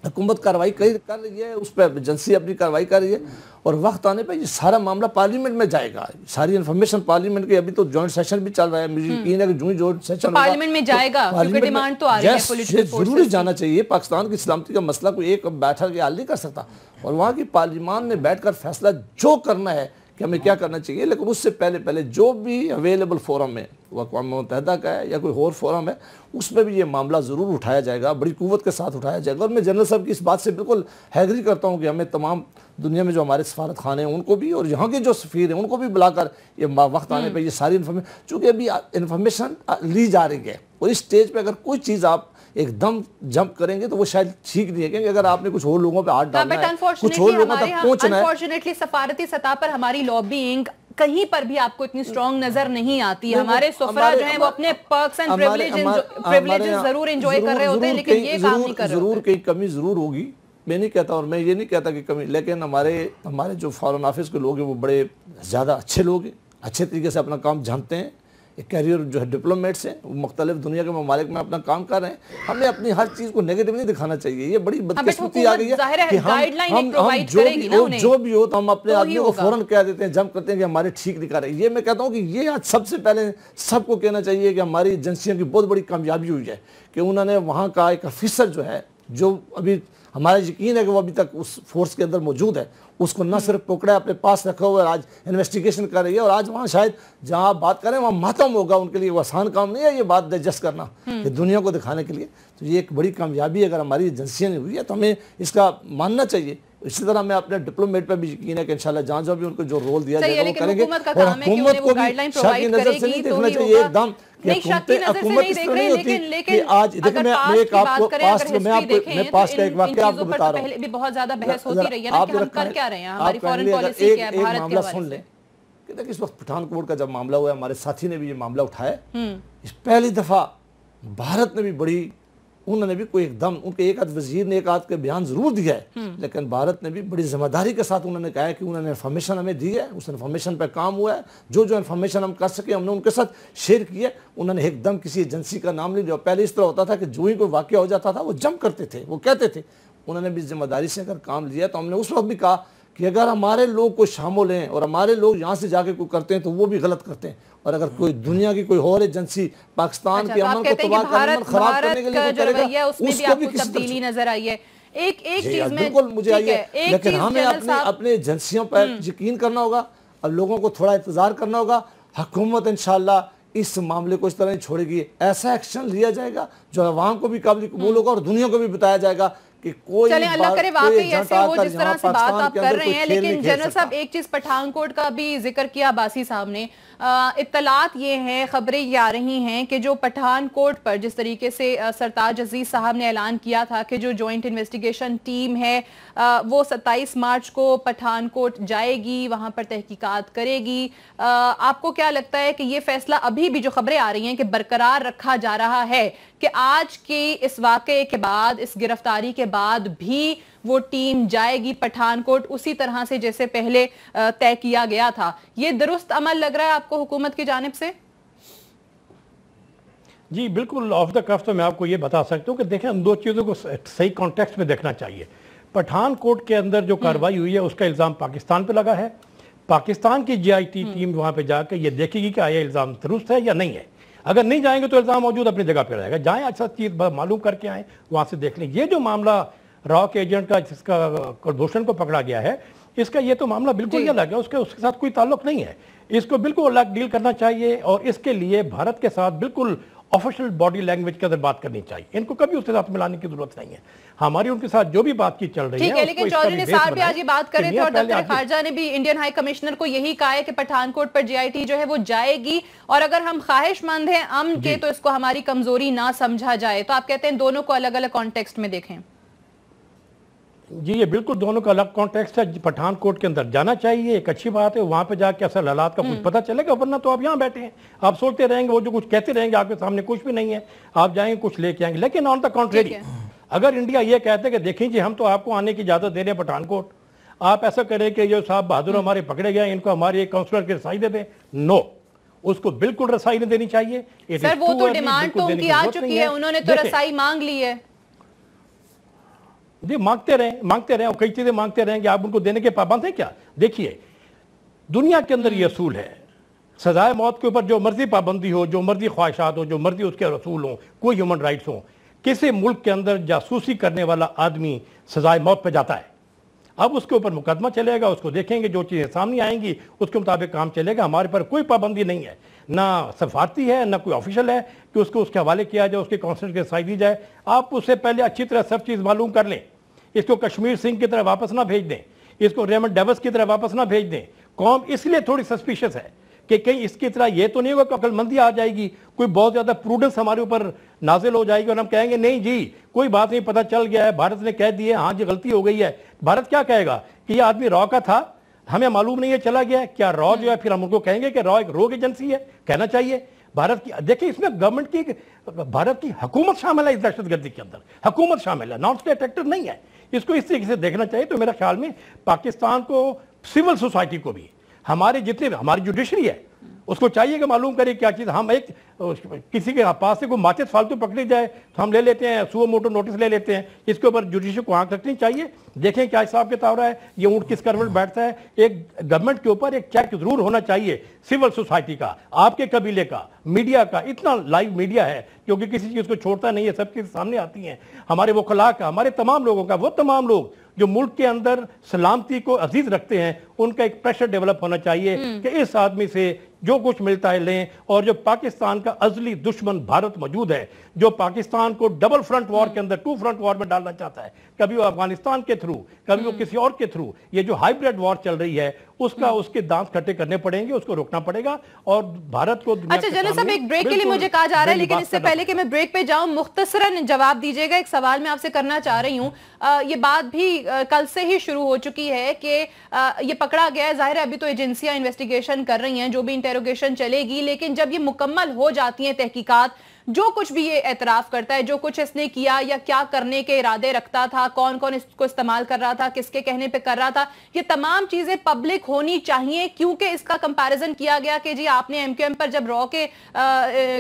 حکومت کاروائی کر رہی ہے اس پہ ایجنسی اپنی کاروائی کر رہی ہے اور وقت آنے پہ یہ سارا معاملہ پارلیمنٹ میں جائے گا۔ ساری انفارمیشن پارلیمنٹ کے ابھی تو جوائنٹ سیشن بھی چل رہا ہے مجھے یقین ہے کہ جو جوائنٹ سیشن پارلیمنٹ میں جائے گا کیونکہ ڈیمانڈ تو آ رہی ہے پولیٹیکل ضروری جانا چاہیے پاکستان کی سلامتی کا مسئلہ کوئی ایک بیٹھا کے حل نہیں کر سکتا۔ اور وہاں کی پارلیمان نے بیٹھ کر فیصلہ جو کرنا ہے کہ ہمیں کیا کرنا چاہیے؟ لیکن اس سے پہلے پہلے جو بھی اویلیبل فورم ہے وہ اقوام متحدہ کا ہے یا کوئی اور فورم ہے اس میں بھی یہ معاملہ ضرور اٹھایا جائے گا بڑی قوت کے ساتھ اٹھایا جائے گا۔ اور میں جنرل صاحب کی اس بات سے بالکل حیگری کرتا ہوں کہ ہمیں تمام دنیا میں جو ہمارے سفارت خانے ہیں ان کو بھی اور یہاں کے جو سفیر ہیں ان کو بھی بلا کر یہ وقت آنے پہ یہ ساری انفارمیشن چونکہ ابھی انفارمیشن لی جا رہی ہے اور اس سٹیج پہ اگر کوئی چیز آپ ایک دم جمپ کریں گے تو وہ شاید ٹھیک نہیں ہے کیونکہ اگر آپ نے کچھ اور لوگوں پہ ہاتھ ڈالنا ہے کچھ اور لوگوں تک پہنچنا ہے۔ انفارچونیٹلی سفارتی سطح پر ہماری لابینگ کہیں پر بھی آپ کو اتنی سٹرونگ نظر نہیں آتی۔ ہمارے سفرہ جو ہیں وہ اپنے پرکس اینڈ پریولیجز ضرور انجوائے کر رہے ہوتے ہیں لیکن یہ کام نہیں کر رہے ضرور کئی کمی ضرور ہوگی۔ میں نہیں کہتا اور میں یہ نہیں کہتا کہ کمی لیکن ہمارے ہمارے جو فارن آفس کے لوگ ہیں وہ بڑے زیادہ اچھے لوگ ہیں اچھے طریقے سے اپنا کام جانتے ہیں۔ کیریئر جو ہے ڈپلومیٹس ہیں وہ مختلف دنیا کے ممالک میں اپنا کام کر رہے ہیں۔ ہمیں اپنی ہر چیز کو نیگیٹو نہیں دکھانا چاہیے۔ یہ بڑی بدقسمتی آ گئی ہے کہ ہم جو بھی ہو تو ہم اپنے آدمی کو فوراً کہہ دیتے ہیں جمپ کرتے ہیں کہ ہمارے ٹھیک نہیں کر رہے۔ یہ میں کہتا ہوں کہ یہ آج سب سے پہلے سب کو کہنا چاہیے کہ ہماری ایجنسیوں کی بہت بڑی کامیابی ہوئی ہے کہ انہوں نے وہاں کا ایک افیسر جو ہے جو ابھی ہمارا یقین ہے کہ وہ ابھی تک اس فورس کے اندر موجود ہے اس کو نہ صرف پکڑا اپنے پاس رکھا ہوا ہے آج انویسٹیگیشن کر رہی ہے اور آج وہاں شاید جہاں آپ بات کریں وہاں ماتم ہوگا ان کے لیے وہ آسان کام نہیں ہے یہ بات ڈائجسٹ کرنا کہ دنیا کو دکھانے کے لیے۔ تو یہ ایک بڑی کامیابی اگر ہماری ایجنسیاں نہیں ہوئی ہے تو ہمیں اس کا ماننا چاہیے۔ اسی طرح میں اپنے ڈپلومیٹ پہ بھی یقین ہے کہ انشاءاللہ جہاں جو بھی ان کو جو رول دیا جائے گا وہ کریں گے اور حکومت کو بھی شاید کی نظر سے نہیں دیکھنا چاہیے ایک دم کہ حکومت اس طرح نہیں ہوتی کہ آج دیکھیں میں ایک آپ کو پاسٹ میں آپ کو میں پاسٹ کا ایک واقعہ آپ کو بتا رہا ہوں۔ بہت زیادہ بحث ہوتی رہی ہے کہ ہم کر کیا رہے ہیں ہماری فورن پالیسی کیا ہے بھارت کے حوالے سن لیں۔ کہ دیکھ اس وقت پٹھان کوٹ کا جب معاملہ ہوا ہے ہمارے ساتھی نے بھی یہ معاملہ اٹھایا۔ اس پہلی دفعہ بھارت نے بھی بڑی انہوں نے بھی کوئی ایک دم ان کے ایک آدھ وزیر نے ایک آدھ کے بیان ضرور دیا ہے۔ لیکن بھارت نے بھی بڑی ذمہ داری کے ساتھ انہوں نے کہا ہے کہ انہوں نے انفارمیشن ہمیں دی ہے اس انفارمیشن پہ کام ہوا ہے۔ جو جو انفارمیشن ہم کر سکے ہم نے ان کے ساتھ شیئر کی ہے۔ انہوں نے ایک دم کسی ایجنسی کا نام نہیں لیا۔ پہلے اس طرح ہوتا تھا کہ جو ہی کوئی واقعہ ہو جاتا تھا وہ جمپ کرتے تھے وہ کہتے تھے۔ انہوں نے بھی ذمہ داری سے اگر کام لیا تو ہم نے اس وقت بھی کہا کہ اگر ہمارے لوگ کو شامل ہیں اور ہمارے لوگ یہاں سے جا کے کوئی کرتے ہیں تو وہ بھی غلط کرتے ہیں۔ اور اگر کوئی دنیا کی کوئی اور ایجنسی پاکستان اچھا، کے امن کو تباہ کرنے میں خراب کرنے کے لیے کرے گا اس میں بھی کو تبدیلی نظر آئی ہے۔ ایک ایک جی، چیز میں بالکل مجھے آئی ہے لیکن ہمیں اپنے ایجنسیوں پر یقین کرنا ہوگا اور لوگوں کو تھوڑا انتظار کرنا ہوگا۔ حکومت انشاءاللہ اس معاملے کو اس طرح نہیں چھوڑے گی۔ ایسا ایکشن لیا جائے گا جو عوام کو بھی قابل قبول ہوگا اور دنیا کو بھی بتایا جائے گا کہ کوئی چلیں اللہ کرے واقعی ایسے ہو جس طرح سے بات آپ کر رہے ہیں لیکن جنرل صاحب ایک چیز پٹھان کوٹ کا بھی ذکر کیا باسی صاحب نے۔ اطلاعات یہ ہیں، خبریں یہ آ رہی ہیں کہ جو پٹھان کوٹ پر جس طریقے سے سرتاج عزیز صاحب نے اعلان کیا تھا کہ جو جوائنٹ انویسٹیگیشن ٹیم ہے وہ ستائیس مارچ کو پٹھان کوٹ جائے گی، وہاں پر تحقیقات کرے گی۔ آپ کو کیا لگتا ہے کہ یہ فیصلہ ابھی بھی جو خبریں آ رہی ہیں کہ برقرار رکھا جا رہا ہے، کہ آج کی اس واقعے کے بعد، اس گرفتاری کے بعد بھی وہ ٹیم جائے گی پٹھان کوٹ اسی طرح سے جیسے پہلے طے کیا گیا تھا۔ یہ درست عمل لگ رہا ہے آپ کو حکومت کی جانب سے؟ جی بالکل آف دا کف تو میں آپ کو یہ بتا سکتا ہوں کہ دیکھیں ان دو چیزوں کو صحیح کانٹیکس میں دیکھنا چاہیے۔ پٹھان کوٹ کے اندر جو کاروائی ہوئی ہے اس کا الزام پاکستان پہ لگا ہے۔ پاکستان کی جی آئی ٹی ٹیم وہاں پہ جا کے یہ دیکھے گی کہ آیا الزام درست ہے یا نہیں ہے۔ اگر نہیں جائیں گے تو الزام موجود اپنی جگہ پہ رہے گا۔ جائیں اچھا چیز معلوم کر کے آئیں وہاں سے دیکھ لیں۔ یہ جو معاملہ راک ایجنٹ کا جس کا کلبھوشن کو پکڑا گیا ہے اس کا یہ تو معاملہ بالکل ہی جی۔ الگ ہے اس کے اس کے ساتھ کوئی تعلق نہیں ہے۔ اس کو بالکل الگ ڈیل کرنا چاہیے اور اس کے لیے بھارت کے ساتھ بالکل آفیشل باڈی لینگویج کے اندر بات کرنی چاہیے۔ ان کو کبھی اس کے ساتھ ملانے کی ضرورت نہیں ہے۔ ہماری ان کے ساتھ جو بھی بات کی چل رہی ہے لیکن چودھری نثار بھی آج یہ بات کرے تھے اور دفتر خارجہ نے بھی انڈین ہائی کمشنر کو یہی کہا ہے کہ پٹھان کوٹ پر جی آئی ٹی جو ہے وہ جائے گی۔ اور اگر ہم خواہش مند ہیں امن کے جی۔ تو اس کو ہماری کمزوری نہ سمجھا جائے۔ تو آپ کہتے ہیں دونوں کو الگ الگ کانٹیکسٹ میں دیکھیں۔ جی یہ بالکل دونوں کا الگ کانٹیکس ہے۔ پٹھان کوٹ کے اندر جانا چاہیے ایک اچھی بات ہے۔ وہاں پہ جا کے اصل حالات کا کچھ پتہ چلے گا ورنہ تو آپ یہاں بیٹھے ہیں۔ آپ سوچتے رہیں گے وہ جو کچھ کہتے رہیں گے آپ کے سامنے کچھ بھی نہیں ہے۔ آپ جائیں گے کچھ لے کے آئیں گے۔ لیکن آن دا کانٹریری اگر انڈیا یہ کہتے ہیں کہ دیکھیں جی ہم تو آپ کو آنے کی اجازت دے رہے ہیں پٹھان کوٹ آپ ایسا کریں کہ جو صاحب بہادر ہمارے پکڑے گئے ان کو ہمارے ایک کاؤنسلر کے رسائی دے دیں۔ نو اس کو بالکل رسائی نہیں دینی چاہیے۔ سر وہ تو ڈیمانڈ تو ان کی آ چکی ہے۔ انہوں نے تو رسائی مانگ لی ہے۔ جی مانگتے رہیں مانگتے رہیں اور کئی چیزیں مانگتے رہیں کہ آپ ان کو دینے کے پابند ہیں کیا؟ دیکھیے، دنیا کے اندر یہ اصول ہے، سزائے موت کے اوپر جو مرضی پابندی ہو، جو مرضی خواہشات ہو، جو مرضی اس کے رسول ہوں، کوئی ہیومن رائٹس ہوں، کسی ملک کے اندر جاسوسی کرنے والا آدمی سزائے موت پہ جاتا ہے۔ اب اس کے اوپر مقدمہ چلے گا، اس کو دیکھیں گے، جو چیزیں سامنے آئیں گی، اس کے مطابق کام چلے گا، ہمارے پر کوئی پابندی نہیں ہے۔ نہ سفارتی ہے، نہ کوئی آفیشل ہے کہ اس کو اس کے حوالے کیا جائے، اس کے کانسلٹ کے سائی دی جائے۔ آپ اس سے پہلے اچھی طرح سب چیز معلوم کر لیں۔ اس کو کشمیر سنگھ کی طرح واپس نہ بھیج دیں۔ اس کو ریمنڈ ڈیوس کی طرح واپس نہ بھیج دیں۔ قوم اس لیے تھوڑی سسپیشس ہے کہ کہیں اس کی طرح یہ تو نہیں ہوگا کہ عقل مندی آ جائے گی، کوئی بہت زیادہ پروڈنس ہمارے اوپر نازل ہو جائے گی اور ہم کہیں گے نہیں جی کوئی بات نہیں، پتہ چل گیا ہے، بھارت نے کہہ دیے ہاں جی غلطی ہو گئی ہے۔ بھارت کیا کہے گا کہ یہ آدمی را کا تھا ہمیں معلوم نہیں ہے چلا گیا ہے۔ کیا را جو ہے پھر ہم ان کو کہیں گے کہ را ایک روگ ایجنسی ہے؟ کہنا چاہیے۔ بھارت کی دیکھیں، اس میں گورنمنٹ کی بھارت کی حکومت شامل ہے اس دہشت گردی کے اندر۔ حکومت شامل ہے۔ نان اسٹیٹ ایکٹر نہیں ہے۔ اس کو اس طریقے سے دیکھنا چاہیے تو میرا خیال میں پاکستان کو سول سوسائٹی کو بھی۔ ہمارے جتنے ہماری جوڈیشری ہے۔ اس کو چاہیے کہ معلوم کرے کیا چیز ہم ایک کسی کے پاس سے کوئی ماچس فالتو پکڑی جائے تو ہم لے لیتے ہیں سو موٹو نوٹس لے لیتے ہیں اس کے اوپر جوڈیشری کو آنکھ رکھنی چاہیے دیکھیں کیا حساب کتاب رہا ہے یہ اونٹ کس کروٹ بیٹھتا ہے۔ ایک گورنمنٹ کے اوپر ایک چیک ضرور ہونا چاہیے سول سوسائٹی کا آپ کے قبیلے کا میڈیا کا اتنا لائیو میڈیا ہے کیونکہ کسی چیز کو چھوڑتا نہیں ہے سب چیز سامنے آتی ہیں۔ ہمارے وہ کا ہمارے تمام لوگوں کا وہ تمام لوگ جو ملک کے اندر سلامتی کو عزیز رکھتے ہیں ان کا ایک پریشر ڈیولپ ہونا چاہیے کہ اس آدمی سے جو کچھ ملتا ہے لیں۔ اور جو پاکستان کا ازلی دشمن بھارت موجود ہے جو پاکستان کو ڈبل فرنٹ وار کے اندر ٹو فرنٹ وار میں ڈالنا چاہتا ہے۔ کبھی وہ افغانستان کے تھرو کبھی وہ کسی اور کے تھرو یہ جو ہائیبریڈ وار چل رہی ہے اس کا اس کے دانت کھٹے کرنے پڑیں گے اس کو روکنا پڑے گا۔ اور بھارت کو اچھا جنرل صاحب ایک بریک کے لیے مجھے کہا جا رہا ہے لیکن اس سے پہلے کہ میں بریک پہ جاؤں مختصراً جواب دیجیے گا ایک سوال میں آپ سے کرنا چاہ رہی ہوں۔ یہ بات بھی کل سے ہی شروع ہو چکی ہے کہ یہ پکڑا گیا ہے۔ ظاہر ہے ابھی تو ایجنسیاں انویسٹیگیشن کر رہی ہیں جو بھی انٹیروگیشن چلے گی، لیکن جب یہ مکمل ہو جاتی ہیں تحقیقات، جو کچھ بھی یہ اعتراف کرتا ہے، جو کچھ اس نے کیا یا کیا کرنے کے ارادے رکھتا تھا، کون کون اس کو استعمال کر رہا تھا، کس کے کہنے پہ کر رہا تھا، یہ تمام چیزیں پبلک ہونی چاہیے، کیونکہ اس کا کمپیریزن کیا گیا کہ جی آپ نے ایم کیو ایم پر جب رو کے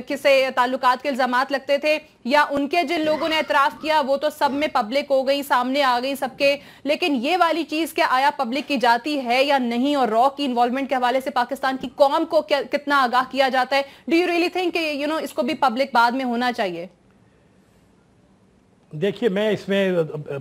کسے تعلقات کے الزامات لگتے تھے یا ان کے جن لوگوں نے اعتراف کیا، وہ تو سب میں پبلک ہو گئی سامنے آ گئی سب کے۔ لیکن یہ والی چیز کیا آیا پبلک کی جاتی ہے یا نہیں؟ اور رو کی انوالومنٹ کے حوالے سے پاکستان کی قوم کو کتنا آگاہ کیا جاتا ہے؟ ڈو یو ریلی تھنک کہ یو نو اس کو بھی پبلک بعد میں ہونا چاہیے؟ دیکھیے، میں اس میں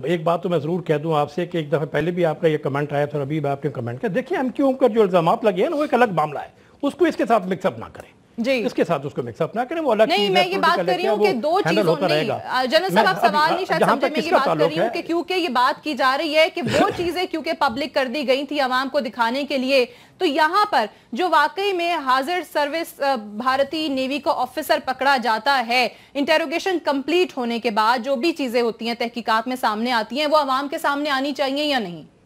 ایک بات تو میں ضرور کہہ دوں آپ سے کہ ایک دفعہ پہلے بھی آپ کا یہ کمنٹ آیا تھا ابھی آپ نے کمنٹ کیا۔ دیکھیں ہم کیوں کر جو الزامات لگے ہیں نا، وہ ایک الگ معاملہ ہے۔ اس کو اس کے ساتھ مکس اپ نہ کریں۔ جی۔ اس کے ساتھ اس کو مکس اپ نہ کریں وہ الگ نہیں میں یہ بات کر رہی ہوں کہ دو چیزوں نہیں جنرل صاحب آپ سوال نہیں شاید سمجھے میں یہ بات کر رہی ہوں کہ کیونکہ یہ بات کی جا رہی ہے کہ وہ [COUGHS] چیزیں کیونکہ پبلک کر دی گئی تھی عوام کو دکھانے کے لیے۔ تو یہاں پر جو واقعی میں حاضر سروس بھارتی نیوی کو آفیسر پکڑا جاتا ہے انٹیروگیشن کمپلیٹ ہونے کے بعد جو بھی چیزیں ہوتی ہیں تحقیقات میں سامنے آتی ہیں وہ عوام کے سامنے آنی چاہیے یا نہیں؟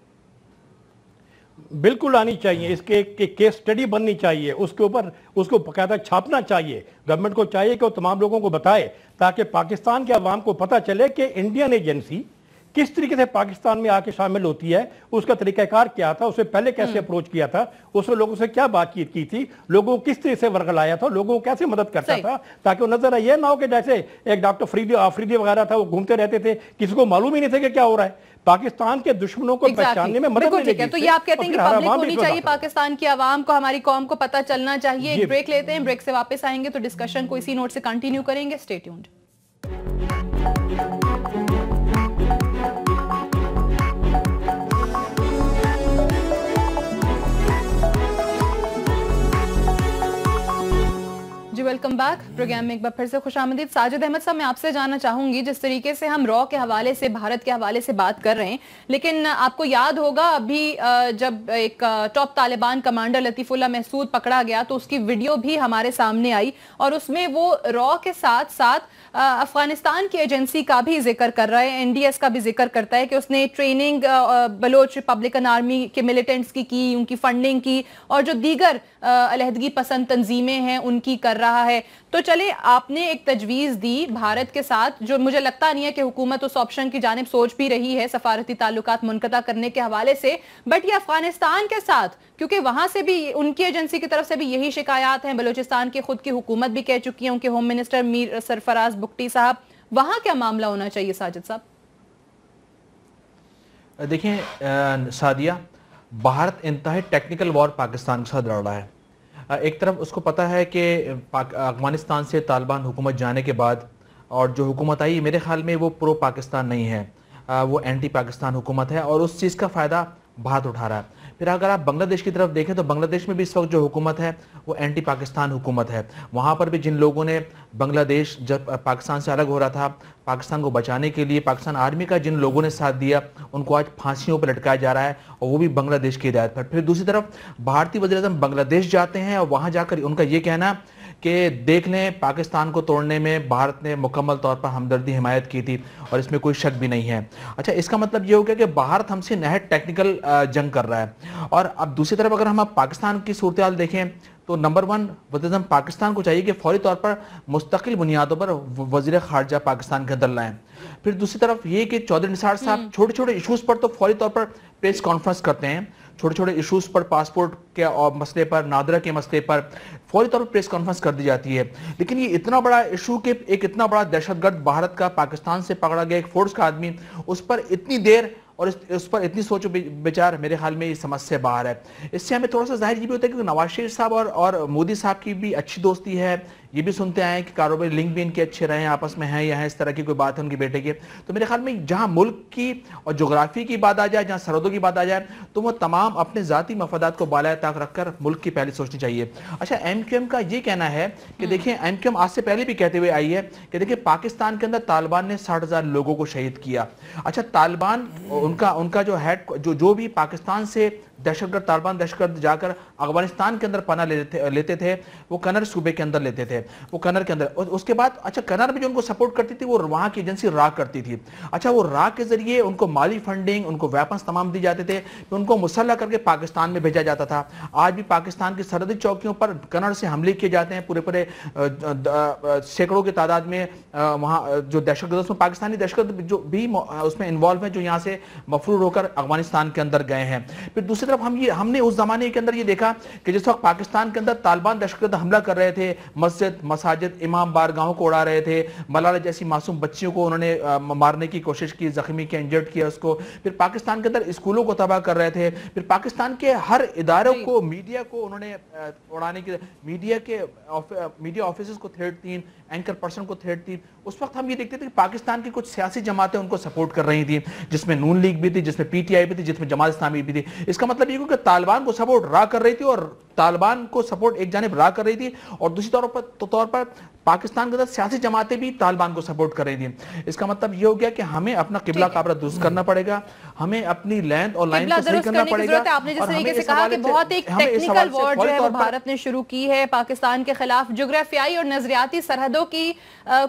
بالکل آنی چاہیے اس کے کیس سٹڈی بننی چاہیے اس کے اوپر اس کو باقاعدہ چھاپنا چاہیے۔ گورنمنٹ کو چاہیے کہ وہ تمام لوگوں کو بتائے تاکہ پاکستان کے عوام کو پتہ چلے کہ انڈین ایجنسی کس طریقے سے پاکستان میں آ کے شامل ہوتی ہے اس کا طریقہ کار کیا تھا اسے پہلے کیسے اپروچ کیا تھا اس میں لوگوں سے کیا بات چیت کی تھی لوگوں کو کس طرح سے ورگلایا تھا لوگوں کو کیسے مدد کرتا تھا تاکہ وہ نظر یہ نہ ہو کہ جیسے ایک ڈاکٹر فریدی آفریدی وغیرہ تھا وہ گھومتے رہتے تھے کسی کو معلوم ہی نہیں تھے کہ کیا ہو رہا ہے۔ پاکستان کے دشمنوں کو پہچاننے میں مدد ملے گی۔ تو یہ آپ کہتے ہیں کہ پبلک ہونی چاہیے پاکستان کی عوام کو ہماری قوم کو پتہ چلنا چاہیے۔ ایک بریک لیتے ہیں بریک سے واپس آئیں گے تو ڈسکشن کو اسی نوٹ سے کنٹینیو کریں گے۔ سٹے ٹیونڈ جی ویلکم بیک پروگرام میں ایک بار پھر سے خوش آمدید. ساجد احمد صاحب، میں آپ سے جاننا چاہوں گی، جس طریقے سے ہم رو کے حوالے سے، بھارت کے حوالے سے بات کر رہے ہیں. لیکن آپ کو یاد ہوگا، ابھی جب ایک top Taliban commander Latifullah Mehsud پکڑا گیا تو اس کی ویڈیو بھی ہمارے سامنے آئی اور اس میں وہ رو کے ساتھ ساتھ افغانستان کی ایجنسی کا بھی ذکر کر رہا ہے، این ڈی ایس کا بھی ذکر کرتا ہے کہ اس نے ٹریننگ بلوچ ریپبلکن آرمی کے ملیٹنٹس کی کی، ان کی فنڈنگ کی اور جو دیگر علیحدگی پسند تنظیمیں ہیں، ان کی کر رہا ہے۔ تو چلے آپ نے ایک تجویز دی بھارت کے ساتھ، جو مجھے لگتا نہیں ہے کہ حکومت اس آپشن کی جانب سوچ بھی رہی ہے سفارتی تعلقات منقطع کرنے کے حوالے سے۔ بٹ یہ افغانستان کے ساتھ، کیونکہ وہاں سے بھی، ان کی ایجنسی کی طرف سے بھی یہی شکایات ہیں۔ بلوچستان کی خود کی حکومت بھی کہہ چکی ہے ان کے ہوم منسٹر میر سرفراز بکٹی صاحب۔ وہاں کیا معاملہ ہونا چاہیے، ساجد صاحب؟ دیکھیں سادیہ بھارت انتہائی ٹیکنیکل وار پاکستان کے ساتھ لڑ رہا ہے۔ ایک طرف اس کو پتہ ہے کہ افغانستان سے طالبان حکومت جانے کے بعد اور جو حکومت آئی، میرے خیال میں وہ پرو پاکستان نہیں ہے۔ وہ اینٹی پاکستان حکومت ہے اور اس چیز کا فائدہ بھارت اٹھا رہا ہے۔ پھر اگر آپ بنگلہ دیش کی طرف دیکھیں تو بنگلہ دیش میں بھی اس وقت جو حکومت ہے وہ اینٹی پاکستان حکومت ہے۔ وہاں پر بھی جن لوگوں نے بنگلہ دیش جب پاکستان سے الگ ہو رہا تھا، پاکستان کو بچانے کے لیے پاکستان آرمی کا جن لوگوں نے ساتھ دیا، ان کو آج پھانسیوں پر لٹکایا جا رہا ہے اور وہ بھی بنگلہ دیش کی ہدایت پر۔ پھر دوسری طرف، بھارتی وزیر اعظم بنگلہ دیش جاتے ہیں اور وہاں جا کر ان کا یہ کہنا کہ دیکھ لیں پاکستان کو توڑنے میں بھارت نے مکمل طور پر ہمدردی حمایت کی تھی اور اس میں کوئی شک بھی نہیں ہے۔ اچھا اس کا مطلب یہ ہو گیا کہ بھارت ہم سے نہت ٹیکنیکل جنگ کر رہا ہے۔ اور اب دوسری طرف اگر ہم پاکستان کی صورتحال دیکھیں تو نمبر ون وزیر پاکستان کو چاہیے کہ فوری طور پر مستقل بنیادوں پر وزیر خارجہ پاکستان کے اندر لائیں۔ پھر دوسری طرف یہ کہ چودھری نثار صاحب چھوٹے چھوٹے ایشوز پر تو فوری طور پر پریس کانفرنس کرتے ہیں۔ چھوٹے چھوٹے ایشوز پر پاسپورٹ کے مسئلے پر نادرہ کے مسئلے پر۔ فوری طور پر پریس کانفرنس کر دی جاتی ہے۔ لیکن یہ اتنا بڑا ایشو کہ ایک اتنا بڑا دہشت گرد بھارت کا پاکستان سے پکڑا گیا، ایک فورس کا آدمی، اس پر اتنی دیر اور اس پر اتنی سوچ و بچار میرے خیال میں یہ سمجھ سے باہر ہے۔ اس سے ہمیں تھوڑا سا ظاہر یہ بھی ہوتا ہے کہ نواز شریف صاحب اور مودی صاحب کی بھی اچھی دوستی ہے۔ یہ بھی سنتے آئے کہ کاروباری لنک بھی ان کے اچھے رہے ہیں آپس میں ہیں یا ہیں اس طرح کی کوئی بات ہے ان کی بیٹے کی۔ تو میرے خیال میں جہاں ملک کی اور جغرافی کی بات آ جائے جہاں سرحدوں کی بات آ جائے تو وہ تمام اپنے ذاتی مفادات کو بالائے طاق رکھ کر ملک کی پہلے سوچنی چاہیے۔ اچھا ایم کیو ایم کا یہ کہنا ہے کہ دیکھیں ایم کیو ایم آج سے پہلے بھی کہتے ہوئے آئی ہے کہ دیکھیں پاکستان کے اندر طالبان نے ساٹھ ہزار لوگوں کو شہید کیا۔ اچھا طالبان ان کا ان کا جو ہیڈ جو جو بھی پاکستان سے دہشت گرد طالبان دہشت گرد جا کر افغانستان کے اندر پناہ لیتے تھے، وہ کنر صوبے کے اندر لیتے تھے، وہ کنر کے اندر۔ اس کے بعد اچھا کنر بھی جو ان کو سپورٹ کرتی تھی، وہ وہاں کی ایجنسی را کرتی تھی۔ اچھا وہ را کے ذریعے ان کو مالی فنڈنگ ان کو ویپنس تمام دی جاتے تھے، ان کو مسلح کر کے پاکستان میں بھیجا جاتا تھا۔ آج بھی پاکستان کی سرحدی چوکیوں پر کنر سے حملے کیے جاتے ہیں، پورے پورے سینکڑوں کی تعداد میں وہاں جو دہشت گرد میں پاکستانی دہشت گرد جو بھی اس میں انوالو ہیں، جو یہاں سے مفرور ہو کر افغانستان کے اندر گئے ہیں۔ پھر دوسری طرف ہم یہ ہم نے اس زمانے کے اندر یہ دیکھا کہ جس وقت پاکستان کے اندر طالبان دہشت حملہ کر رہے تھے مسجد مساجد امام بارگاہوں کو اڑا رہے تھے ملالہ جیسی معصوم بچیوں کو انہوں نے مارنے کی کوشش کی زخمی کیا انجرڈ کیا اس کو پھر پاکستان کے اندر اسکولوں کو تباہ کر رہے تھے پھر پاکستان کے ہر اداروں جی۔ کو میڈیا کو انہوں نے اڑانے کی میڈیا کے میڈیا آفیسز کو تھریٹ تین اینکر پرسن کو تھریٹ تھی۔ اس وقت ہم یہ دیکھتے تھے کہ پاکستان کی کچھ سیاسی جماعتیں ان کو سپورٹ کر رہی تھی جس میں نون لیگ بھی تھی، جس میں پی ٹی آئی بھی تھی، جس میں جماعت اسلامی بھی تھی۔ اس کا مطلب یہ کہ طالبان کو سپورٹ را کر رہی تھی اور طالبان کو سپورٹ ایک جانب را کر رہی تھی۔ اور دوسری طور پر طور پر پاکستان کے اندر سیاسی جماعتیں بھی طالبان کو سپورٹ کر رہی تھی اس کا مطلب یہ ہو گیا کہ ہمیں اپنا قبلہ قابرہ درست کرنا پڑے گا ہمیں اپنی لینڈ اور لائن کو صحیح کرنا پڑے گا آپ نے جس طریقے سے کہا کہ بہت ایک ٹیکنیکل وارڈ جو ہے وہ بھارت نے شروع کی ہے۔ پاکستان کے خلاف جغرافیائی اور نظریاتی سرحدوں کی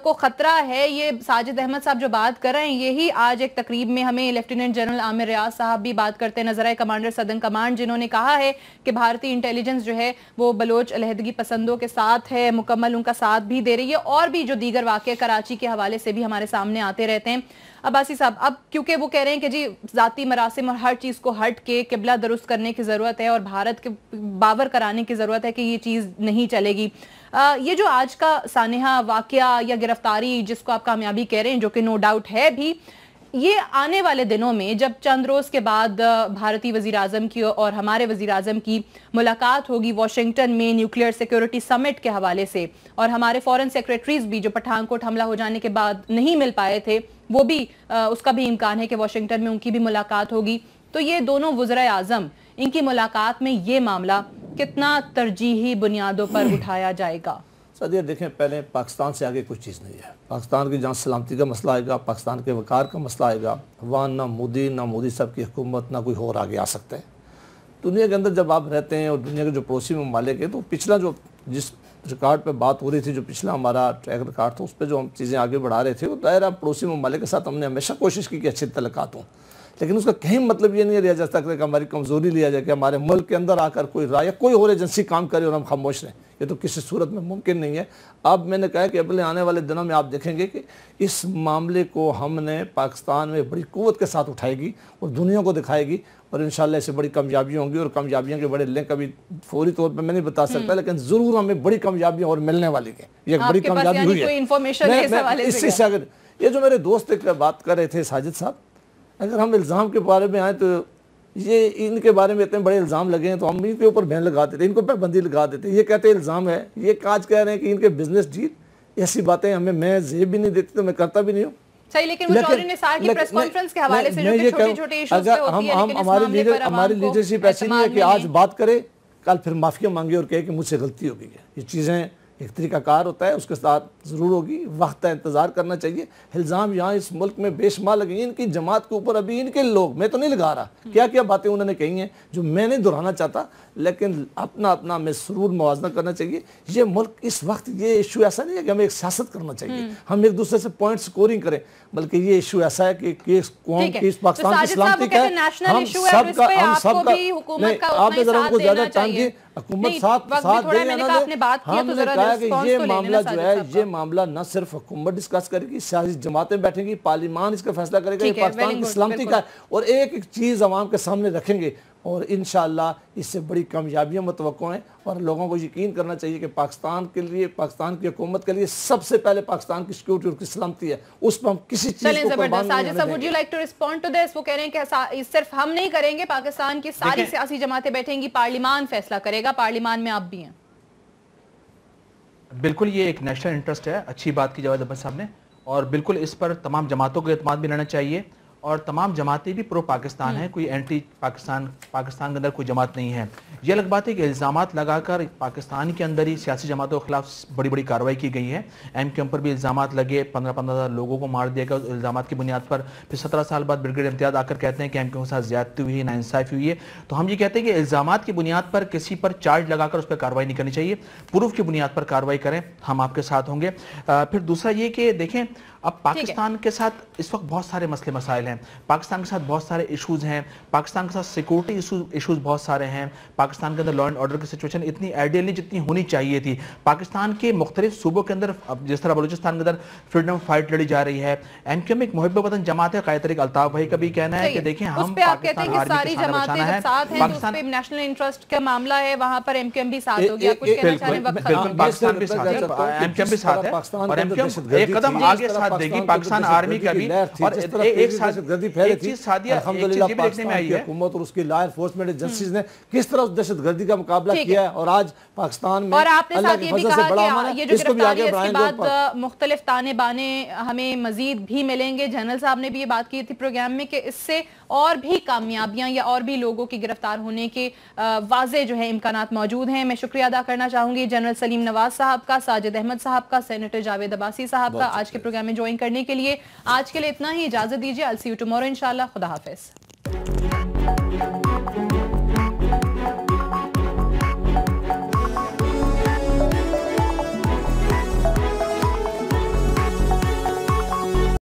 کو خطرہ ہے۔ یہ ساجد احمد صاحب جو بات کر رہے ہیں یہی آج ایک تقریب میں ہمیں لیفٹیننٹ جنرل عامر ریاض صاحب بھی بات کرتے نظر آئے کمانڈر صدن کمانڈ جنہوں نے کہا ہے کہ بھارتی انٹیلیجنس جو ہے وہ بلوچ علیحدگی پسندوں کے ساتھ ہے مکمل ان کا ساتھ بھی دے رہی ہے اور بھی جو دیگر واقع کراچی کے حوالے سے بھی ہمارے سامنے آتے رہتے ہیں۔ عباسی صاحب، اب کیونکہ وہ کہہ رہے ہیں کہ جی ذاتی مراسم اور ہر چیز کو ہٹ کے قبلہ درست کرنے کی ضرورت ہے اور بھارت کے باور کرانے کی ضرورت ہے کہ یہ چیز نہیں چلے گی۔ یہ جو آج کا سانحہ واقعہ یا گرفتاری جس کو آپ کامیابی کہہ رہے ہیں جو کہ نو ڈاؤٹ ہے بھی یہ آنے والے دنوں میں جب چند روز کے بعد بھارتی وزیر اعظم کی اور ہمارے وزیر اعظم کی ملاقات ہوگی واشنگٹن میں نیوکلیئر سیکیورٹی سمٹ کے حوالے سے اور ہمارے فورن سیکریٹریز بھی جو پٹھان کوٹ حملہ ہو جانے کے بعد نہیں مل پائے تھے، وہ بھی اس کا بھی امکان ہے کہ واشنگٹن میں ان کی بھی ملاقات ہوگی۔ تو یہ دونوں وزراء اعظم، ان کی ملاقات میں یہ معاملہ کتنا ترجیحی بنیادوں پر اٹھایا جائے گا؟ صدیہ دیکھیں، پہلے پاکستان سے آگے کچھ چیز نہیں ہے۔ پاکستان کی جہاں سلامتی کا مسئلہ آئے گا، پاکستان کے وقار کا مسئلہ آئے گا۔ وہاں نہ مودی نہ مودی صاحب کی حکومت، نہ کوئی اور آگے آ سکتا ہے دنیا کے اندر جب آپ رہتے ہیں اور دنیا کے جو پڑوسی ممالک ہیں، تو پچھلا جو جس ریکارڈ پہ بات ہو رہی تھی، جو پچھلا ہمارا ٹریک ریکارڈ تھا، اس پہ جو ہم چیزیں آگے بڑھا رہے تھے، وہ دائرہ پڑوسی ممالک کے ساتھ ہم نے ہمیشہ کوشش کی کہ اچھے تعلقات ہوں۔ لیکن اس کا کہیں مطلب یہ نہیں لیا جا سکتا کہ ہماری کمزوری لیا جائے کہ ہمارے ملک کے اندر آ کر کوئی رائے کوئی اور ایجنسی کام کرے اور ہم خاموش رہیں۔ یہ تو کسی صورت میں ممکن نہیں ہے۔ اب میں نے کہا کہ اگلے آنے والے دنوں میں آپ دیکھیں گے کہ اس معاملے کو ہم نے پاکستان میں بڑی قوت کے ساتھ اٹھائے گی اور دنیا کو دکھائے گی اور انشاءاللہ اسے بڑی کامیابی ہوں گی اور کامیابیوں کے بڑے لنک ابھی فوری طور پہ میں نہیں بتا سکتا لیکن ضرور ہمیں بڑی کامیابیاں اور ملنے والی ہیں۔ یہ بڑی کامیابی یعنی ہوئی ہے۔ اس سے اگر یہ جو میرے دوست بات کر رہے تھے ساجد صاحب اگر ہم الزام کے بارے میں آئیں تو یہ ان کے بارے میں اتنے بڑے الزام لگے ہیں تو ہم ان کے اوپر بین لگا دیتے ہیں ان کو پہ بندی لگا دیتے ہیں۔ یہ کہتے ہیں الزام ہے یہ کاج کہہ رہے ہیں کہ ان کے بزنس ڈیل ایسی باتیں ہمیں میں زیب بھی نہیں دیتی تو میں کرتا بھی نہیں ہوں۔ صحیح لیکن وہ چودھری نثار کی پریس کانفرنس کے حوالے سے جو کہ چھوٹی چھوٹی ایشوز پہ ہوتی ہے لیکن اس معاملے پر ہماری لیڈرشپ ایسی نہیں ہے کہ آج بات کرے کل پھر معافیاں مانگے اور کہے کہ مجھ سے غلطی ہو گئی ہے۔ یہ چیزیں ایک طریقہ کار ہوتا ہے اس کے ساتھ ضرور ہوگی وقت انتظار کرنا چاہیے۔ الزام یہاں اس ملک میں بے شمار لگے ان کی جماعت کے اوپر ابھی ان کے لوگ میں تو نہیں لگا رہا۔ کیا کیا باتیں انہوں نے کہی ہیں جو میں نہیں دہرانا چاہتا لیکن اپنا اپنا ہمیں ضرور موازنہ کرنا چاہیے۔ یہ ملک اس وقت یہ ایشو ایسا نہیں ہے کہ ہمیں ایک سیاست کرنا چاہیے ہم۔ ایک دوسرے سے پوائنٹ سکورنگ کریں بلکہ یہ ایشو ایسا ہے کہ قوم کی اس پاکستان کی سلامتی کا ہے؟ ہم سب کا ہم سب کا آپ نے ذرا ان کو زیادہ چاند دیے حکومت ساتھ ساتھ دے ہم نے کہا کہ یہ معاملہ جو ہے یہ معاملہ نہ صرف حکومت ڈسکس کرے گی سیاسی جماعتیں بیٹھیں گی پارلیمان اس کا فیصلہ کرے گا یہ پاکستان کی سلامتی کا ہے اور ایک ایک چیز عوام کے سامنے رکھیں گے۔ اور انشاءاللہ اس سے بڑی کامیابیاں متوقع ہیں اور لوگوں کو یقین کرنا چاہیے کہ پاکستان کے لیے پاکستان کی حکومت کے لیے سب سے پہلے پاکستان کی سیکیورٹی اور کی سلامتی ہے۔ اس پر ہم کسی چیز کو قربان نہیں ہونے دیں گے۔ وہ کہہ رہے ہیں کہ صرف ہم نہیں کریں گے پاکستان کی ساری سیاسی جماعتیں بیٹھیں گی پارلیمان فیصلہ کرے گا پارلیمان میں آپ بھی ہیں۔ بالکل یہ ایک نیشنل انٹرسٹ ہے۔ اچھی بات کی جواد عباس صاحب نے۔ اور بالکل اس پر تمام جماعتوں کو اعتماد بھی لینا چاہیے۔ اور تمام جماعتیں بھی پرو پاکستان ہیں کوئی اینٹی پاکستان پاکستان کے اندر کوئی جماعت نہیں ہے۔ یہ الگ بات ہے کہ الزامات لگا کر پاکستان کے اندر ہی سیاسی جماعتوں کے خلاف بڑی بڑی کارروائی کی گئی ہے۔ ایم کے اوپر بھی الزامات لگے پندرہ پندرہ ہزار لوگوں کو مار دیا گیا۔ الزامات کی بنیاد پر پھر سترہ سال بعد برگیڈ امتیاز آ کر کہتے ہیں کہ ایم کے ساتھ زیادتی ہوئی ہے ناانصافی ہوئی ہے۔ تو ہم یہ کہتے ہیں کہ الزامات کی بنیاد پر کسی پر چارج لگا کر اس پر کارروائی نہیں کرنی چاہیے۔ پروف کی بنیاد پر کارروائی کریں ہم آپ کے ساتھ ہوں گے۔ پھر دوسرا یہ کہ دیکھیں اب پاکستان کے ساتھ اس وقت بہت سارے مسئلے مسائل ہیں۔ پاکستان کے ساتھ بہت سارے ایشوز ہیں۔ پاکستان کے ساتھ سیکورٹی ایشوز بہت سارے ہیں۔ پاکستان کے اندر لا اینڈ آرڈر کی سچویشن اتنی آئیڈیل نہیں جتنی ہونی چاہیے تھی۔ پاکستان کے مختلف صوبوں کے اندر جس طرح بلوچستان کے اندر فریڈم فائٹ لڑی جا رہی ہے۔ ایم کیو ایک محب وطن جماعت ہے قائد طریق الطاف بھائی کا بھی کہنا ہے کہ دیکھیں ہم پاکستان آرمی کے ساتھ بچانا ہے پاکستان نیشنل انٹرسٹ کا معاملہ ہے۔ وہاں پر ایم کیو ایم بھی ساتھ ہو گیا کچھ کہنا چاہنے وقت بالکل پاکستان بھی ساتھ ہے ایم کیو ایم بھی ساتھ ہے اور ایم کیو ایم ایک قدم آگے ساتھ دے گی پاکستان آرمی کا بھی اور ایک ساتھ ایک چیز سادیہ ایک چیز یہ بھی دیکھنے میں آئی ہے۔ حکومت اور اس کی لا انفورسمنٹ ایجنسیز نے کس طرح اس دہشت گردی کا مقابلہ کیا ہے؟ اور آج پاکستان میں بھی کہا کہ یہ جو گرفتاری ہے اس کے بعد مختلف تانے بانے ہمیں مزید بھی ملیں گے۔ جنرل صاحب نے بھی یہ بات کی تھی پروگرام میں کہ اس سے اور بھی کامیابیاں یا اور بھی لوگوں کی گرفتار ہونے کے واضح جو ہے امکانات موجود ہیں۔ میں شکریہ ادا کرنا چاہوں گی جنرل سلیم نواز صاحب کا ساجد احمد صاحب کا سینیٹر جاوید عباسی صاحب کا۔ آج کے پروگرام میں جوائن کرنے کے لیے آج کے لیے اتنا ہی۔ اجازت دیجیے السی یو ٹمورو انشاءاللہ۔ خدا حافظ۔